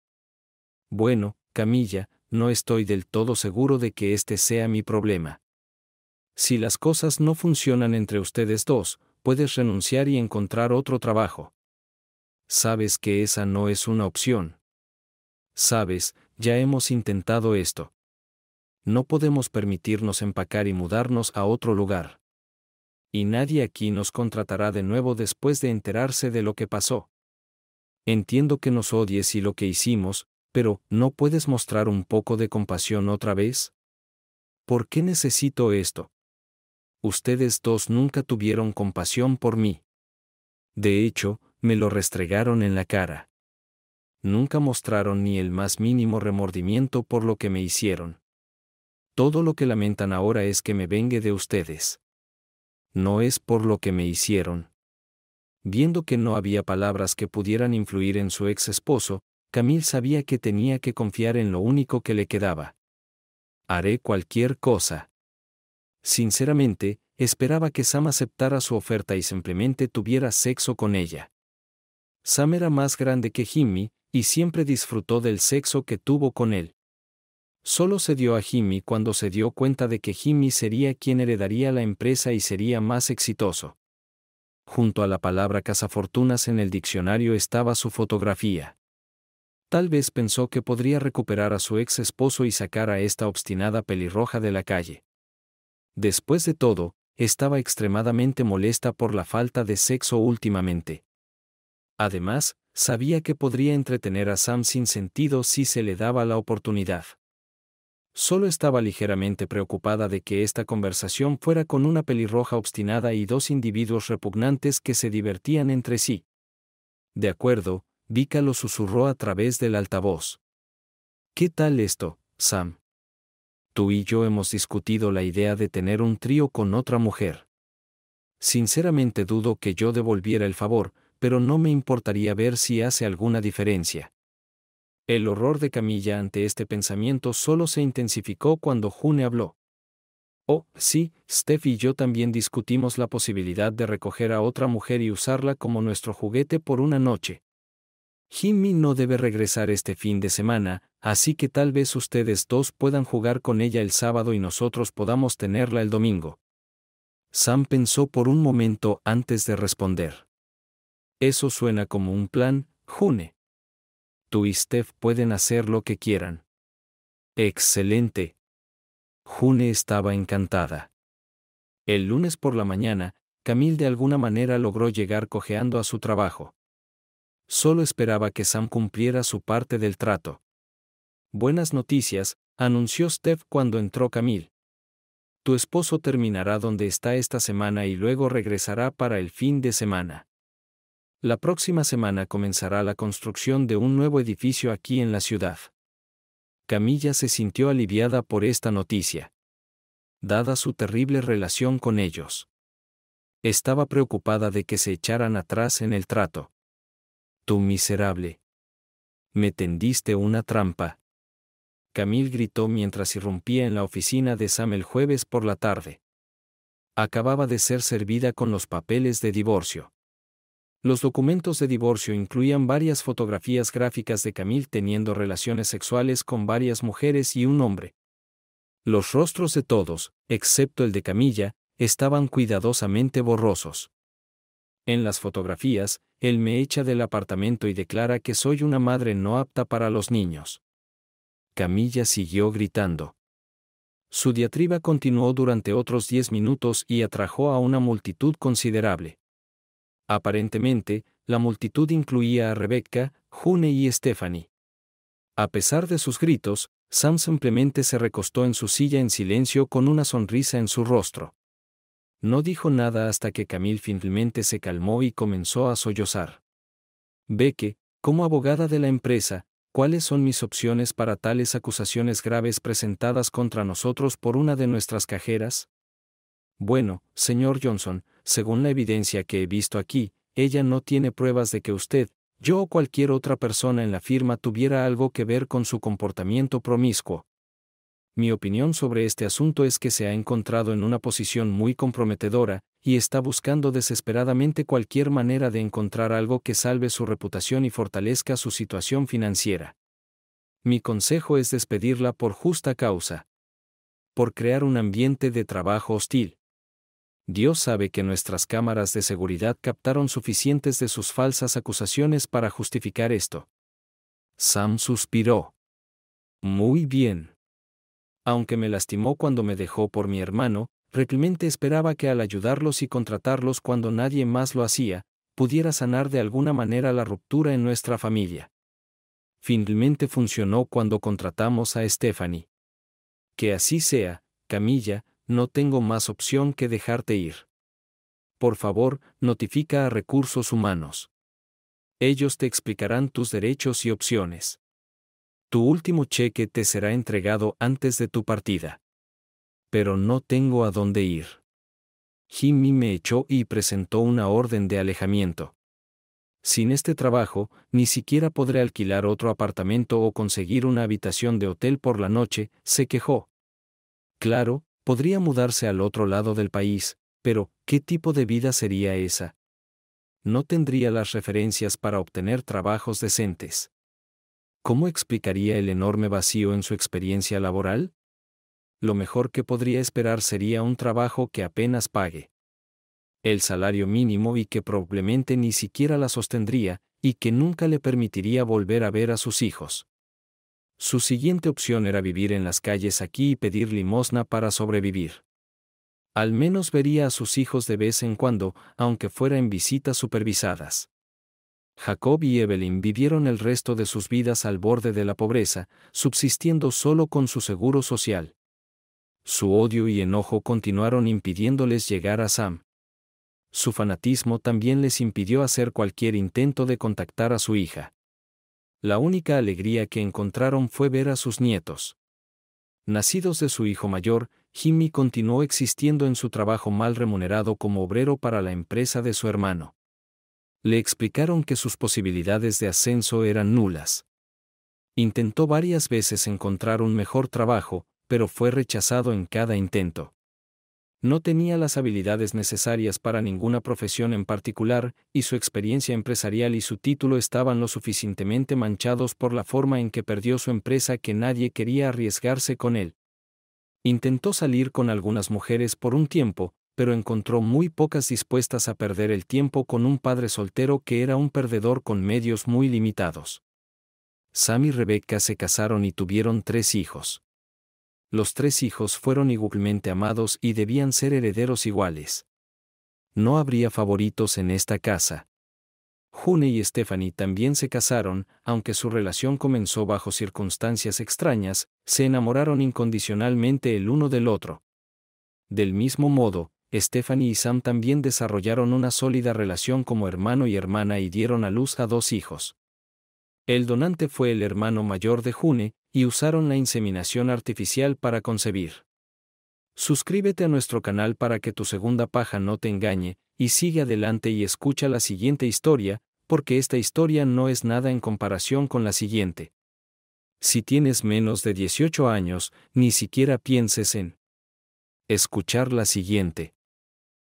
Bueno, Camilla, no estoy del todo seguro de que este sea mi problema. Si las cosas no funcionan entre ustedes dos, puedes renunciar y encontrar otro trabajo sabes que esa no es una opción. Sabes, ya hemos intentado esto. No podemos permitirnos empacar y mudarnos a otro lugar. Y nadie aquí nos contratará de nuevo después de enterarse de lo que pasó. Entiendo que nos odies y lo que hicimos, pero ¿no puedes mostrar un poco de compasión otra vez? ¿Por qué necesito esto? ustedes dos nunca tuvieron compasión por mí. De hecho, me lo restregaron en la cara. Nunca mostraron ni el más mínimo remordimiento por lo que me hicieron. Todo lo que lamentan ahora es que me vengue de ustedes. No es por lo que me hicieron. Viendo que no había palabras que pudieran influir en su ex esposo, Camille sabía que tenía que confiar en lo único que le quedaba. Haré cualquier cosa. Sinceramente, esperaba que Sam aceptara su oferta y simplemente tuviera sexo con ella. Sam era más grande que Jimmy, y siempre disfrutó del sexo que tuvo con él. Solo se dio a Jimmy cuando se dio cuenta de que Jimmy sería quien heredaría la empresa y sería más exitoso. Junto a la palabra cazafortunas en el diccionario estaba su fotografía. Tal vez pensó que podría recuperar a su ex esposo y sacar a esta obstinada pelirroja de la calle. Después de todo, estaba extremadamente molesta por la falta de sexo últimamente. Además, sabía que podría entretener a Sam sin sentido si se le daba la oportunidad. Solo estaba ligeramente preocupada de que esta conversación fuera con una pelirroja obstinada y dos individuos repugnantes que se divertían entre sí. De acuerdo, Vika lo susurró a través del altavoz. ¿Qué tal esto, Sam? Tú y yo hemos discutido la idea de tener un trío con otra mujer. Sinceramente dudo que yo devolviera el favor, pero no me importaría ver si hace alguna diferencia. El horror de Camilla ante este pensamiento solo se intensificó cuando June habló. Oh, sí, Steph y yo también discutimos la posibilidad de recoger a otra mujer y usarla como nuestro juguete por una noche. Jimmy no debe regresar este fin de semana, así que tal vez ustedes dos puedan jugar con ella el sábado y nosotros podamos tenerla el domingo. Sam pensó por un momento antes de responder. Eso suena como un plan, June tú y Steph pueden hacer lo que quieran. Excelente. June estaba encantada. El lunes por la mañana, Camille de alguna manera logró llegar cojeando a su trabajo. Solo esperaba que Sam cumpliera su parte del trato. Buenas noticias, anunció Steph cuando entró Camille. Tu esposo terminará donde está esta semana y luego regresará para el fin de semana. La próxima semana comenzará la construcción de un nuevo edificio aquí en la ciudad. Camilla se sintió aliviada por esta noticia. Dada su terrible relación con ellos. Estaba preocupada de que se echaran atrás en el trato. Tú miserable. Me tendiste una trampa. Camille gritó mientras irrumpía en la oficina de Sam el jueves por la tarde. Acababa de ser servida con los papeles de divorcio. Los documentos de divorcio incluían varias fotografías gráficas de Camille teniendo relaciones sexuales con varias mujeres y un hombre. Los rostros de todos, excepto el de Camilla, estaban cuidadosamente borrosos. En las fotografías, él me echa del apartamento y declara que soy una madre no apta para los niños. Camilla siguió gritando. Su diatriba continuó durante otros diez minutos y atrajo a una multitud considerable. Aparentemente, la multitud incluía a Rebecca, June y Stephanie. A pesar de sus gritos, Sam simplemente se recostó en su silla en silencio con una sonrisa en su rostro. No dijo nada hasta que Camille finalmente se calmó y comenzó a sollozar. Beque, como abogada de la empresa, ¿cuáles son mis opciones para tales acusaciones graves presentadas contra nosotros por una de nuestras cajeras? Bueno, señor Johnson, según la evidencia que he visto aquí, ella no tiene pruebas de que usted, yo o cualquier otra persona en la firma tuviera algo que ver con su comportamiento promiscuo. Mi opinión sobre este asunto es que se ha encontrado en una posición muy comprometedora, y está buscando desesperadamente cualquier manera de encontrar algo que salve su reputación y fortalezca su situación financiera. Mi consejo es despedirla por justa causa. Por crear un ambiente de trabajo hostil. Dios sabe que nuestras cámaras de seguridad captaron suficientes de sus falsas acusaciones para justificar esto. Sam suspiró. Muy bien. Aunque me lastimó cuando me dejó por mi hermano, realmente esperaba que al ayudarlos y contratarlos cuando nadie más lo hacía, pudiera sanar de alguna manera la ruptura en nuestra familia. Finalmente funcionó cuando contratamos a Stephanie. Que así sea, Camilla, no tengo más opción que dejarte ir. Por favor, notifica a recursos humanos. Ellos te explicarán tus derechos y opciones. Tu último cheque te será entregado antes de tu partida. Pero no tengo a dónde ir. Jimmy me echó y presentó una orden de alejamiento. Sin este trabajo, ni siquiera podré alquilar otro apartamento o conseguir una habitación de hotel por la noche, se quejó. Claro, podría mudarse al otro lado del país, pero, ¿qué tipo de vida sería esa? No tendría las referencias para obtener trabajos decentes. ¿Cómo explicaría el enorme vacío en su experiencia laboral? Lo mejor que podría esperar sería un trabajo que apenas pague el salario mínimo y que probablemente ni siquiera la sostendría, y que nunca le permitiría volver a ver a sus hijos. Su siguiente opción era vivir en las calles aquí y pedir limosna para sobrevivir. Al menos vería a sus hijos de vez en cuando, aunque fuera en visitas supervisadas. Jacob y Evelyn vivieron el resto de sus vidas al borde de la pobreza, subsistiendo solo con su seguro social. Su odio y enojo continuaron impidiéndoles llegar a Sam su fanatismo también les impidió hacer cualquier intento de contactar a su hija. La única alegría que encontraron fue ver a sus nietos. Nacidos de su hijo mayor, Jimmy continuó existiendo en su trabajo mal remunerado como obrero para la empresa de su hermano. Le explicaron que sus posibilidades de ascenso eran nulas. Intentó varias veces encontrar un mejor trabajo, pero fue rechazado en cada intento. No tenía las habilidades necesarias para ninguna profesión en particular, y su experiencia empresarial y su título estaban lo suficientemente manchados por la forma en que perdió su empresa que nadie quería arriesgarse con él. Intentó salir con algunas mujeres por un tiempo, pero encontró muy pocas dispuestas a perder el tiempo con un padre soltero que era un perdedor con medios muy limitados. Sam y Rebecca se casaron y tuvieron tres hijos los tres hijos fueron igualmente amados y debían ser herederos iguales. No habría favoritos en esta casa. June y Stephanie también se casaron, aunque su relación comenzó bajo circunstancias extrañas, se enamoraron incondicionalmente el uno del otro. Del mismo modo, Stephanie y Sam también desarrollaron una sólida relación como hermano y hermana y dieron a luz a dos hijos. El donante fue el hermano mayor de June, y usaron la inseminación artificial para concebir. Suscríbete a nuestro canal para que tu segunda paja no te engañe, y sigue adelante y escucha la siguiente historia, porque esta historia no es nada en comparación con la siguiente. Si tienes menos de 18 años, ni siquiera pienses en escuchar la siguiente.